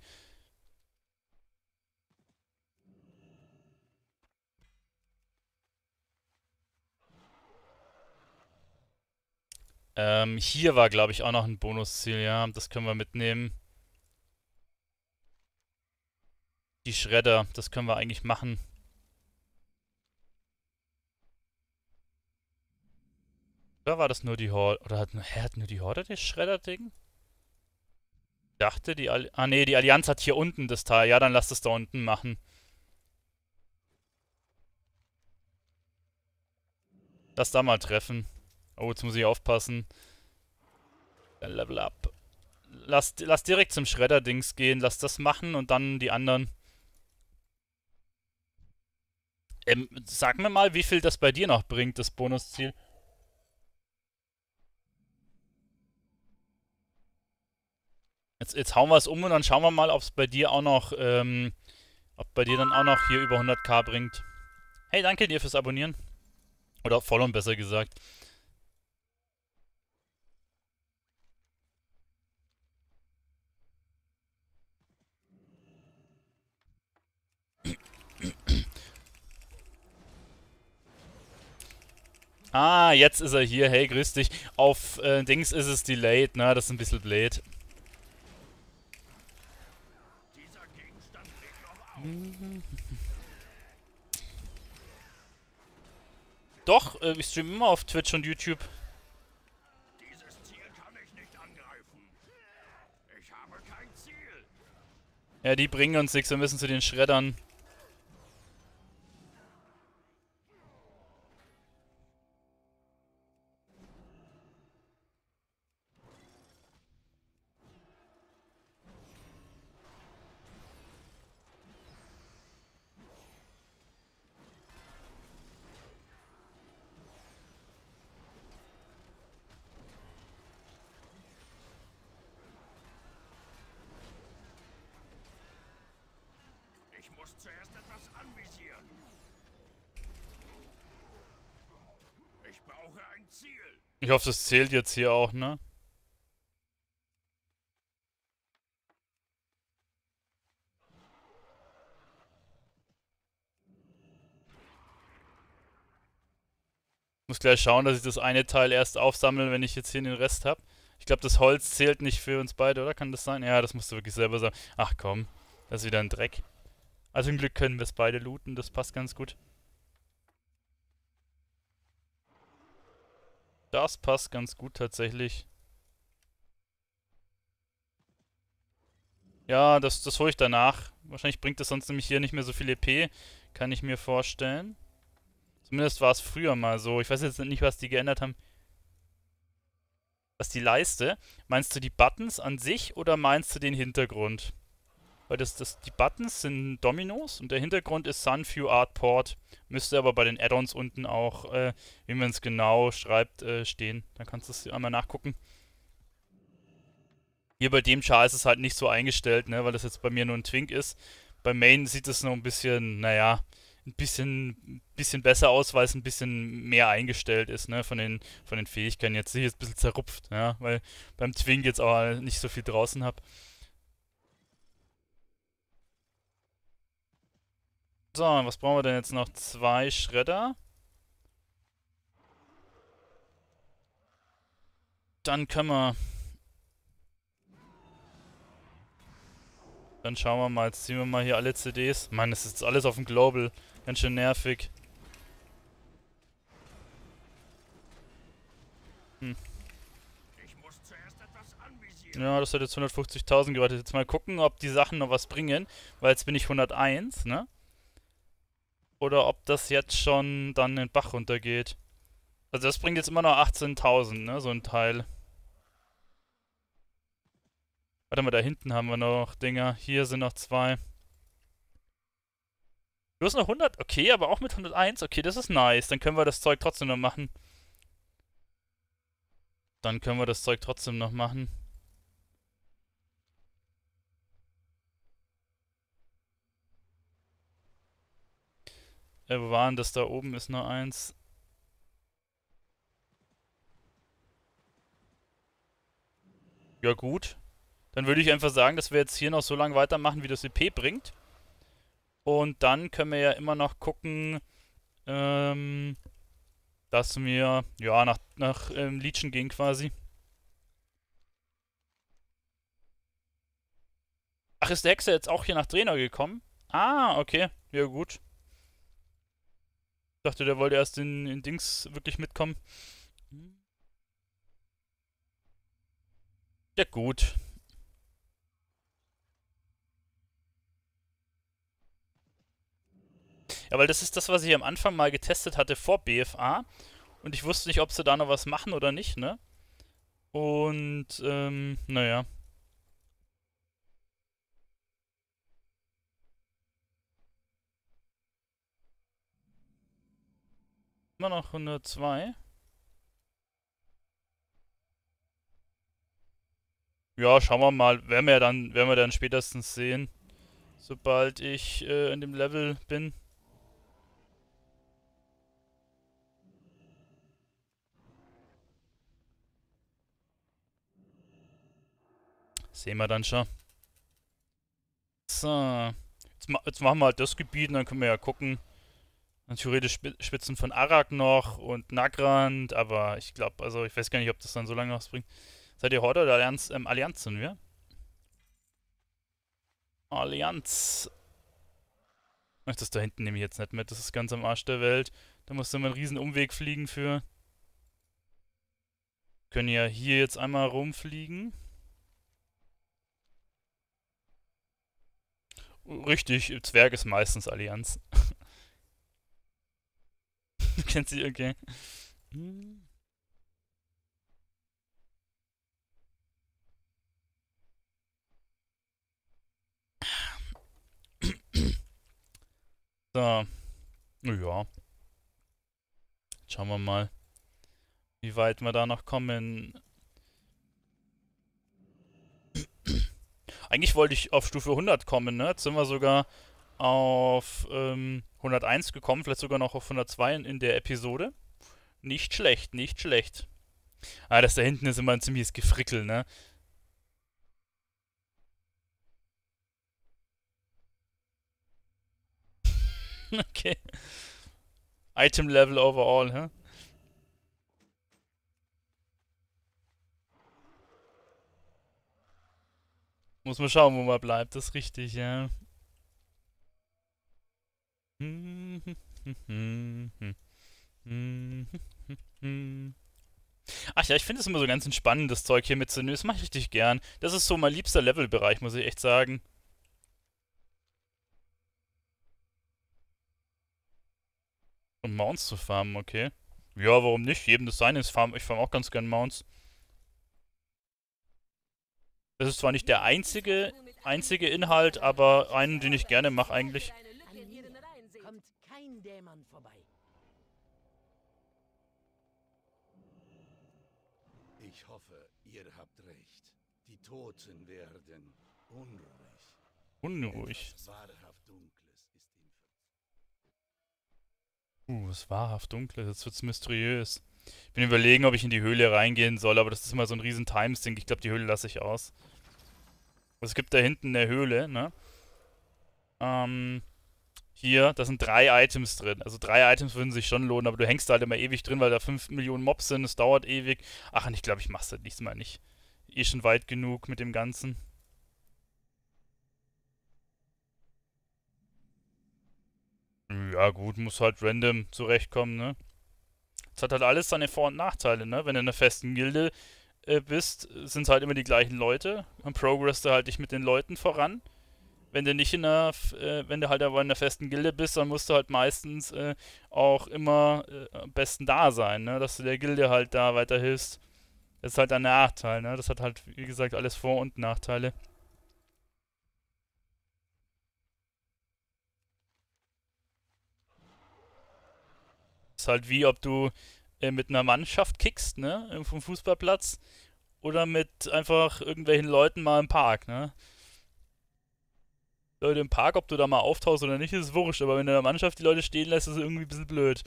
Ähm, hier war, glaube ich, auch noch ein Bonusziel. Ja, das können wir mitnehmen. Die Schredder, das können wir eigentlich machen. Oder war das nur die Horde? Oder hat, hä, hat nur die Horde das Schredder-Ding? Dachte, die Alli Ah, nee, die Allianz hat hier unten das Teil. Ja, dann lass es da unten machen. Lass da mal treffen. Oh, jetzt muss ich aufpassen. Level up. Lass, lass direkt zum Schredder-Dings gehen. Lass das machen und dann die anderen. Ähm, sag mir mal, wie viel das bei dir noch bringt, das Bonusziel. Jetzt, jetzt hauen wir es um und dann schauen wir mal, ob es bei dir auch noch, ähm, ob bei dir dann auch noch hier über 100k bringt. Hey, danke dir fürs Abonnieren. Oder followen, besser gesagt. Ah, jetzt ist er hier. Hey, grüß dich. Auf äh, Dings ist es delayed, ne? Das ist ein bisschen blöd. Dieser Gegenstand lebt noch auf. [laughs] Doch, äh, ich streame immer auf Twitch und YouTube. Dieses Ziel kann ich nicht angreifen. Ich habe kein Ziel. Ja, die bringen uns nichts. Wir müssen zu den Schreddern. Ich hoffe, das zählt jetzt hier auch, ne? muss gleich schauen, dass ich das eine Teil erst aufsammle, wenn ich jetzt hier den Rest habe. Ich glaube, das Holz zählt nicht für uns beide, oder? Kann das sein? Ja, das musst du wirklich selber sagen. Ach komm, das ist wieder ein Dreck. Also im Glück können wir es beide looten, das passt ganz gut. Das passt ganz gut tatsächlich. Ja, das, das hole ich danach. Wahrscheinlich bringt das sonst nämlich hier nicht mehr so viel EP, kann ich mir vorstellen. Zumindest war es früher mal so. Ich weiß jetzt nicht, was die geändert haben. Was die Leiste? Meinst du die Buttons an sich oder meinst du den Hintergrund? Weil das, das, die Buttons sind Dominos und der Hintergrund ist Sunview Art Port. Müsste aber bei den Add-ons unten auch, äh, wie man es genau schreibt, äh, stehen. Dann kannst du es einmal nachgucken. Hier bei dem Char ist es halt nicht so eingestellt, ne, weil das jetzt bei mir nur ein Twink ist. Bei Main sieht es noch ein bisschen, naja, ein bisschen, bisschen besser aus, weil es ein bisschen mehr eingestellt ist, ne, von den, von den Fähigkeiten. Jetzt sehe ich es ein bisschen zerrupft, ja, weil beim Twink jetzt auch nicht so viel draußen habe. So, was brauchen wir denn jetzt noch? Zwei Schredder. Dann können wir Dann schauen wir mal, jetzt ziehen wir mal hier alle CDs. Mann, das ist jetzt alles auf dem Global. Ganz schön nervig. Hm. Ja, das hat jetzt 150.000 gewartet. Jetzt mal gucken, ob die Sachen noch was bringen. Weil jetzt bin ich 101, ne? Oder ob das jetzt schon dann in den Bach runtergeht. Also das bringt jetzt immer noch 18.000, ne? So ein Teil. Warte mal, da hinten haben wir noch Dinger. Hier sind noch zwei. Du hast noch 100? Okay, aber auch mit 101? Okay, das ist nice. Dann können wir das Zeug trotzdem noch machen. Dann können wir das Zeug trotzdem noch machen. Äh, wo waren das? Da oben ist noch eins. Ja gut. Dann würde ich einfach sagen, dass wir jetzt hier noch so lange weitermachen, wie das EP bringt. Und dann können wir ja immer noch gucken, ähm, dass wir, ja, nach, nach ähm, Leechen gehen quasi. Ach, ist der Hexer jetzt auch hier nach Trainer gekommen? Ah, okay. Ja, gut. Dachte, der wollte erst in, in Dings wirklich mitkommen. Ja, gut. Ja, weil das ist das, was ich am Anfang mal getestet hatte vor BFA. Und ich wusste nicht, ob sie da noch was machen oder nicht, ne? Und, ähm, naja. Immer noch 102. Ja, schauen wir mal. Werden wir dann, werden wir dann spätestens sehen, sobald ich äh, in dem Level bin. Sehen wir dann schon. So. Jetzt, ma jetzt, machen wir halt das Gebiet und dann können wir ja gucken. Dann theoretisch Spitzen von Arak noch und Nagrand, aber ich glaube, also ich weiß gar nicht, ob das dann so lange was bringt. Seid ihr Horde oder Allianz? Ähm, Allianz sind wir. Allianz. Ach, das da hinten nehme ich jetzt nicht mit. Das ist ganz am Arsch der Welt. Da musst du immer einen riesen Umweg fliegen für. Können ja hier jetzt einmal rumfliegen. Richtig, Zwerg ist meistens Allianz. [laughs] [laughs] du kennst sie, okay. So. Ja. Schauen wir mal, wie weit wir da noch kommen. Eigentlich wollte ich auf Stufe 100 kommen, ne? Jetzt sind wir sogar auf ähm, 101 gekommen, vielleicht sogar noch auf 102 in, der Episode. Nicht schlecht, nicht schlecht. Ah, das da hinten ist immer ein ziemliches Gefrickel, ne? [laughs] okay. Item Level overall, hä? Huh? Muss man schauen, wo man bleibt, das ist richtig, ja. Ach ja, ich finde es immer so ganz entspannend, das Zeug hier mitzunehmen. Das mache ich richtig gern. Das ist so mein liebster Levelbereich, muss ich echt sagen. Und Mounts zu farmen, okay. Ja, warum nicht? Jedem das seine ist farmen. Ich farm auch ganz gern Mounts. Das ist zwar nicht der einzige, einzige Inhalt, aber einen, den ich gerne mache eigentlich. Dämon vorbei. Ich hoffe, ihr habt recht. Die Toten werden unruhig. Unruhig. Etwas wahrhaft Dunkles ist in Uh, es ist wahrhaft dunkel, jetzt wird's mysteriös. Ich bin überlegen, ob ich in die Höhle reingehen soll, aber das ist immer so ein riesen Times-Ding. Ich glaube, die Höhle lasse ich aus. Es gibt da hinten eine Höhle, ne? Ähm, hier, da sind drei Items drin. Also drei Items würden sich schon lohnen, aber du hängst da halt immer ewig drin, weil da 5 Millionen Mobs sind. Es dauert ewig. Ach, und ich glaube, ich mach's das diesmal nicht. Eh schon weit genug mit dem Ganzen. Ja, gut, muss halt random zurechtkommen, ne? Es hat halt alles seine Vor- und Nachteile, ne? Wenn du in einer festen Gilde äh, bist, sind es halt immer die gleichen Leute. Dann progresst du halt dich mit den Leuten voran. Wenn du nicht in f- äh, wenn du halt aber in einer festen Gilde bist, dann musst du halt meistens äh, auch immer äh, am besten da sein, ne? Dass du der Gilde halt da weiterhilfst. Das ist halt ein Nachteil, ne? Das hat halt, wie gesagt, alles Vor- und Nachteile. Ist halt wie, ob du äh, mit einer Mannschaft kickst, ne? Vom Fußballplatz. Oder mit einfach irgendwelchen Leuten mal im Park, ne? Leute im Park, ob du da mal auftauchst oder nicht, ist wurscht. Aber wenn du in der Mannschaft die Leute stehen lässt, ist es irgendwie ein bisschen blöd.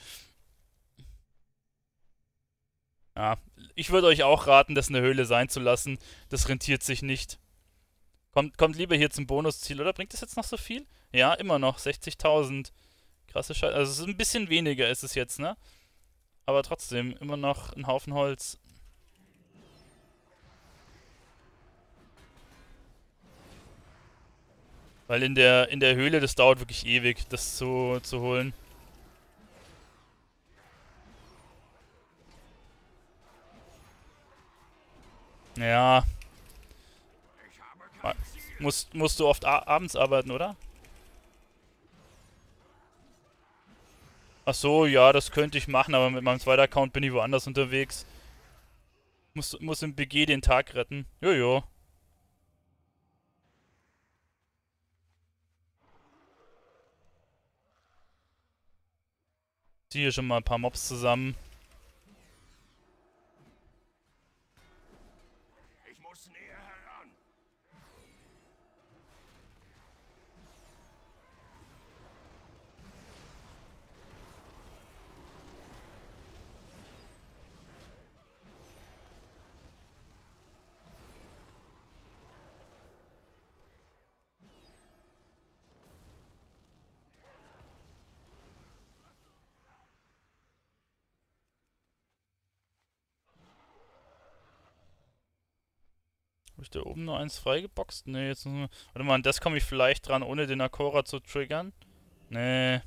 Ja, ich würde euch auch raten, das eine Höhle sein zu lassen. Das rentiert sich nicht. Kommt, kommt lieber hier zum Bonusziel, oder? Bringt das jetzt noch so viel? Ja, immer noch. 60.000. Krasse Scheiße. Also es ist ein bisschen weniger ist es jetzt, ne? Aber trotzdem, immer noch ein Haufen Holz. Weil in der, in der Höhle, das dauert wirklich ewig, das zu, zu holen. Ja, musst, musst du oft abends arbeiten, oder? Ach so, ja, das könnte ich machen, aber mit meinem zweiten Account bin ich woanders unterwegs. Muss, muss im BG den Tag retten. Jojo. Ziehe schon mal ein paar Mobs zusammen. Ich muss näher heran. Habe ich da oben noch eins freigeboxt? Nee, jetzt muss man... Warte mal, an das komme ich vielleicht dran, ohne den Akora zu triggern. Nee.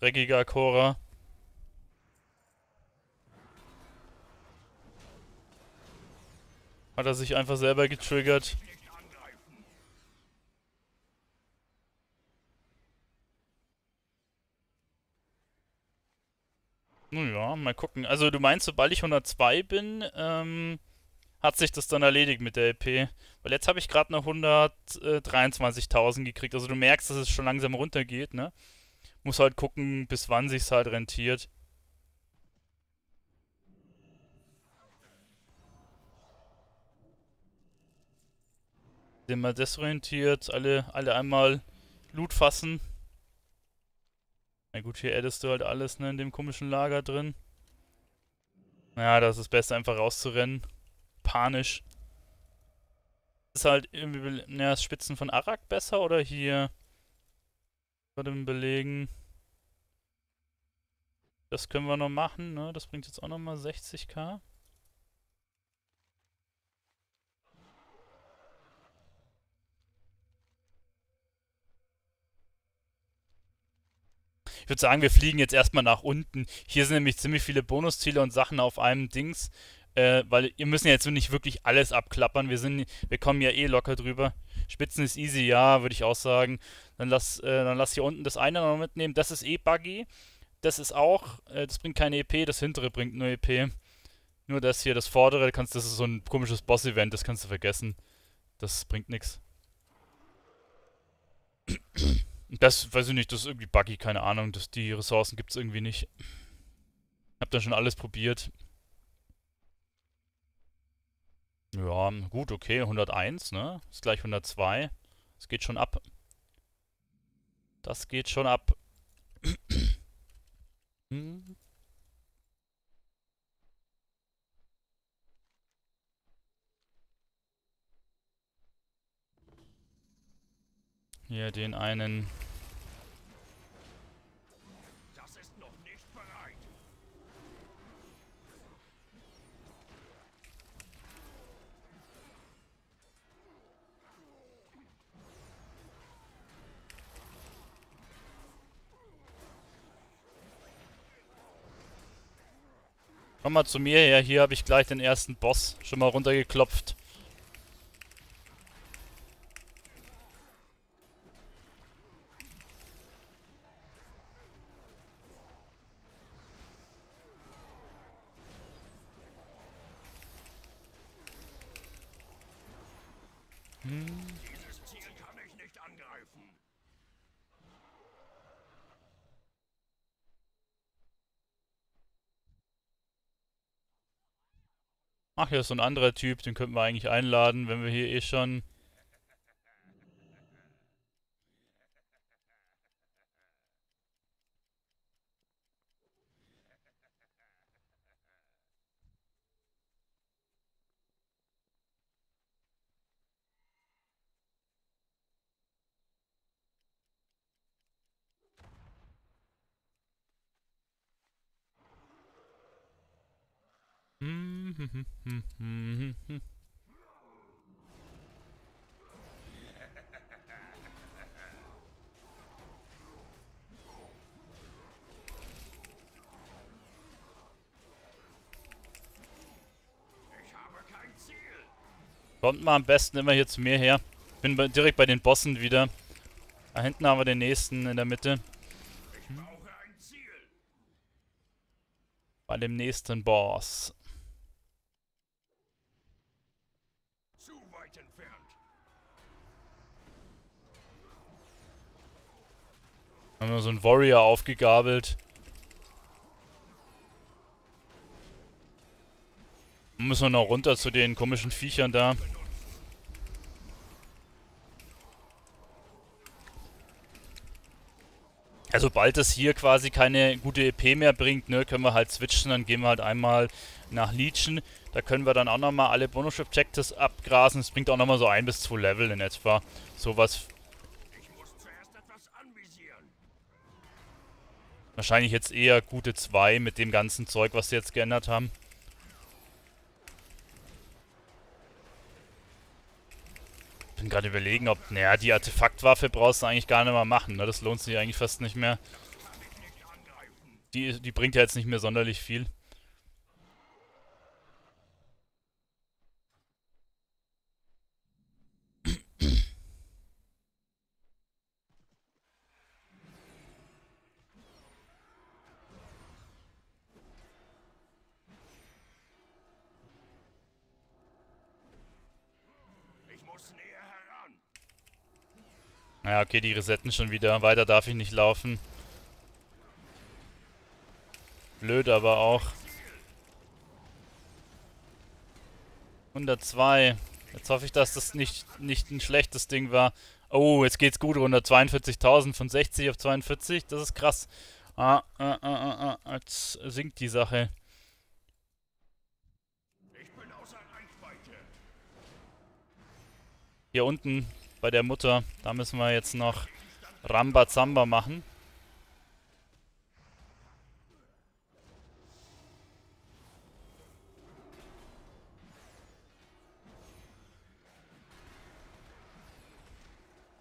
Dreckiger Akora. Hat er sich einfach selber getriggert. Nicht angreifen. Nun ja, mal gucken. Also du meinst, sobald ich 102 bin, ähm, hat sich das dann erledigt mit der EP. Weil jetzt habe ich gerade noch 123.000 gekriegt. Also du merkst, dass es schon langsam runtergeht, ne? Muss halt gucken, bis wann sich's halt rentiert. Sind wir desorientiert, alle, alle einmal Loot fassen. Na gut, hier addest du halt alles, ne, in dem komischen Lager drin. Naja, das ist besser, einfach rauszurennen panisch. Ist halt irgendwie, naja, Spitzen von Arak besser oder hier? Bei dem Belegen. Das können wir noch machen, ne? Das bringt jetzt auch nochmal 60k. Ich würde sagen, wir fliegen jetzt erstmal nach unten. Hier sind nämlich ziemlich viele Bonusziele und Sachen auf einem Dings. Äh, weil ihr müssen ja jetzt nicht wirklich alles abklappern. Wir sind, wir kommen ja eh locker drüber. Spitzen ist easy, ja, würde ich auch sagen. Dann lass, äh, dann lass hier unten das eine noch mitnehmen. Das ist eh buggy. Das ist auch, äh, das bringt keine EP, das hintere bringt nur EP. Nur das hier, das vordere, kannst, das ist so ein komisches Boss-Event, das kannst du vergessen. Das bringt nichts. Das, weiß ich nicht, das ist irgendwie buggy, keine Ahnung. Das, die Ressourcen gibt es irgendwie nicht. Hab da schon alles probiert. Ja, gut, okay, 101, ne? Ist gleich 102. Das geht schon ab. Das geht schon ab. hm. Hier den einen. Komm mal zu mir her, hier habe ich gleich den ersten Boss schon mal runtergeklopft. Ach, hier ist so ein anderer Typ, den könnten wir eigentlich einladen, wenn wir hier eh schon... Ziel. Kommt mal am besten immer hier zu mir her. Bin bei, direkt bei den Bossen wieder. Da hinten haben wir den nächsten in der Mitte. Ich brauche ein Ziel. Bei dem nächsten Boss. Zu weit entfernt. Haben wir so einen Warrior aufgegabelt. Müssen wir noch runter zu den komischen Viechern da. Ja, sobald es hier quasi keine gute EP mehr bringt, ne, können wir halt switchen, dann gehen wir halt einmal nach Leechen. Da können wir dann auch nochmal alle Bonus-Objectives abgrasen. Das bringt auch nochmal so ein bis zwei Level in etwa. Sowas Wahrscheinlich jetzt eher gute 2 mit dem ganzen Zeug, was sie jetzt geändert haben. Bin gerade überlegen, ob... Naja, die Artefaktwaffe brauchst du eigentlich gar nicht mehr machen. Ne? Das lohnt sich eigentlich fast nicht mehr. Die, die bringt ja jetzt nicht mehr sonderlich viel. Naja, okay, die resetten schon wieder. Weiter darf ich nicht laufen. Blöd aber auch. 102. Jetzt hoffe ich, dass das nicht, nicht ein schlechtes Ding war. Oh, jetzt geht's gut runter. 42.000 von 60 auf 42. Das ist krass. Ah, ah, ah, ah, ah. Jetzt sinkt die Sache. Hier unten bei der Mutter. Da müssen wir jetzt noch Rambazamba machen.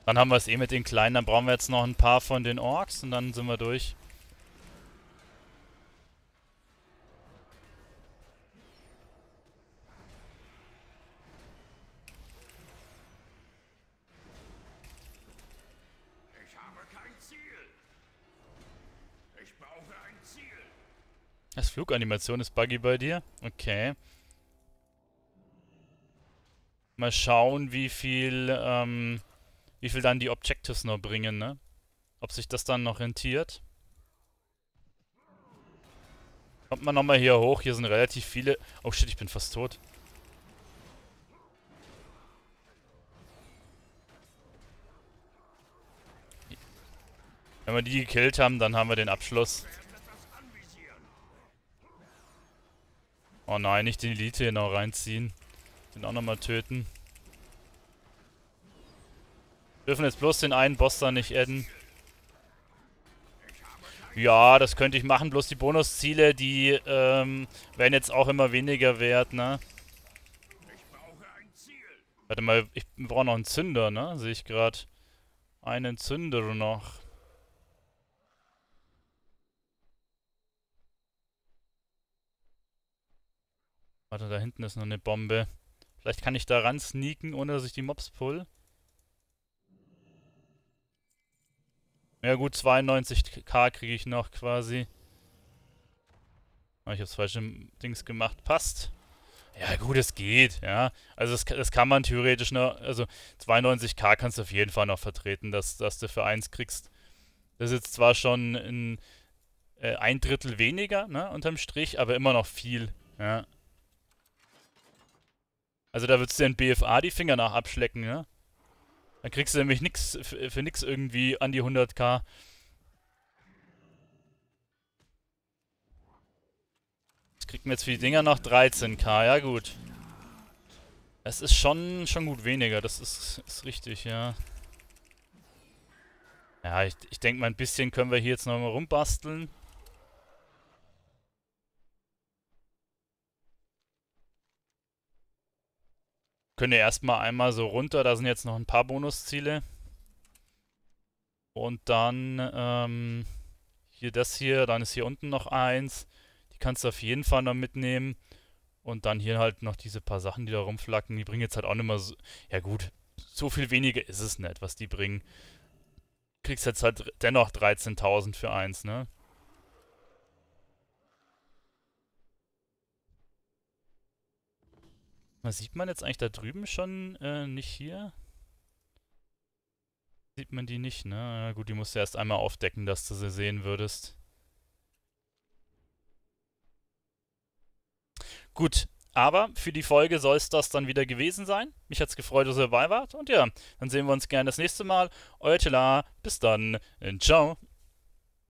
Dann haben wir es eh mit den Kleinen. Dann brauchen wir jetzt noch ein paar von den Orks und dann sind wir durch. Das Fluganimation ist buggy bei dir? Okay. Mal schauen, wie viel, ähm, wie viel dann die Objectives noch bringen, ne? Ob sich das dann noch rentiert. Kommt man nochmal hier hoch. Hier sind relativ viele... Oh shit, ich bin fast tot. Wenn wir die gekillt haben, dann haben wir den Abschluss. Oh nein, nicht den Elite hier noch reinziehen. Den auch nochmal töten. Dürfen jetzt bloß den einen Boss da nicht adden. Ja, das könnte ich machen, bloß die Bonusziele, die ähm, werden jetzt auch immer weniger wert, ne? Warte mal, ich brauche noch einen Zünder, ne? Sehe ich gerade. Einen Zünder noch. Warte, da hinten ist noch eine Bombe. Vielleicht kann ich da ran sneaken, ohne dass ich die Mobs pull. Ja gut, 92k kriege ich noch quasi. Oh, ich hab's falsch im Dings gemacht. Passt. Ja gut, es geht, ja. Also das, das kann man theoretisch noch, also 92k kannst du auf jeden Fall noch vertreten, dass, dass du für 1 kriegst. Das ist jetzt zwar schon ein, äh, ein Drittel weniger, ne, unterm Strich, aber immer noch viel, ja. Also da würdest du den BFA die Finger nach abschlecken, ne? Dann kriegst du nämlich nix, für nix irgendwie an die 100k. Das kriegt man jetzt für die Dinger noch 13k, ja gut. Es ist schon, schon gut weniger, das ist, ist richtig, ja. Ja, ich, ich denke mal, ein bisschen können wir hier jetzt nochmal rumbasteln. Können ja erstmal einmal so runter. Da sind jetzt noch ein paar Bonusziele. Und dann ähm, hier das hier. Dann ist hier unten noch eins. Die kannst du auf jeden Fall noch mitnehmen. Und dann hier halt noch diese paar Sachen, die da rumflacken. Die bringen jetzt halt auch nicht mehr so... Ja gut, so viel weniger ist es nicht, was die bringen. Kriegst jetzt halt dennoch 13.000 für eins, ne? Was sieht man jetzt eigentlich da drüben schon? Äh, nicht hier? Sieht man die nicht, ne? Gut, die musst du erst einmal aufdecken, dass du sie sehen würdest. Gut, aber für die Folge soll es das dann wieder gewesen sein. Mich hat's gefreut, dass ihr dabei wart. Und ja, dann sehen wir uns gerne das nächste Mal. Euer Tela, bis dann. Ciao.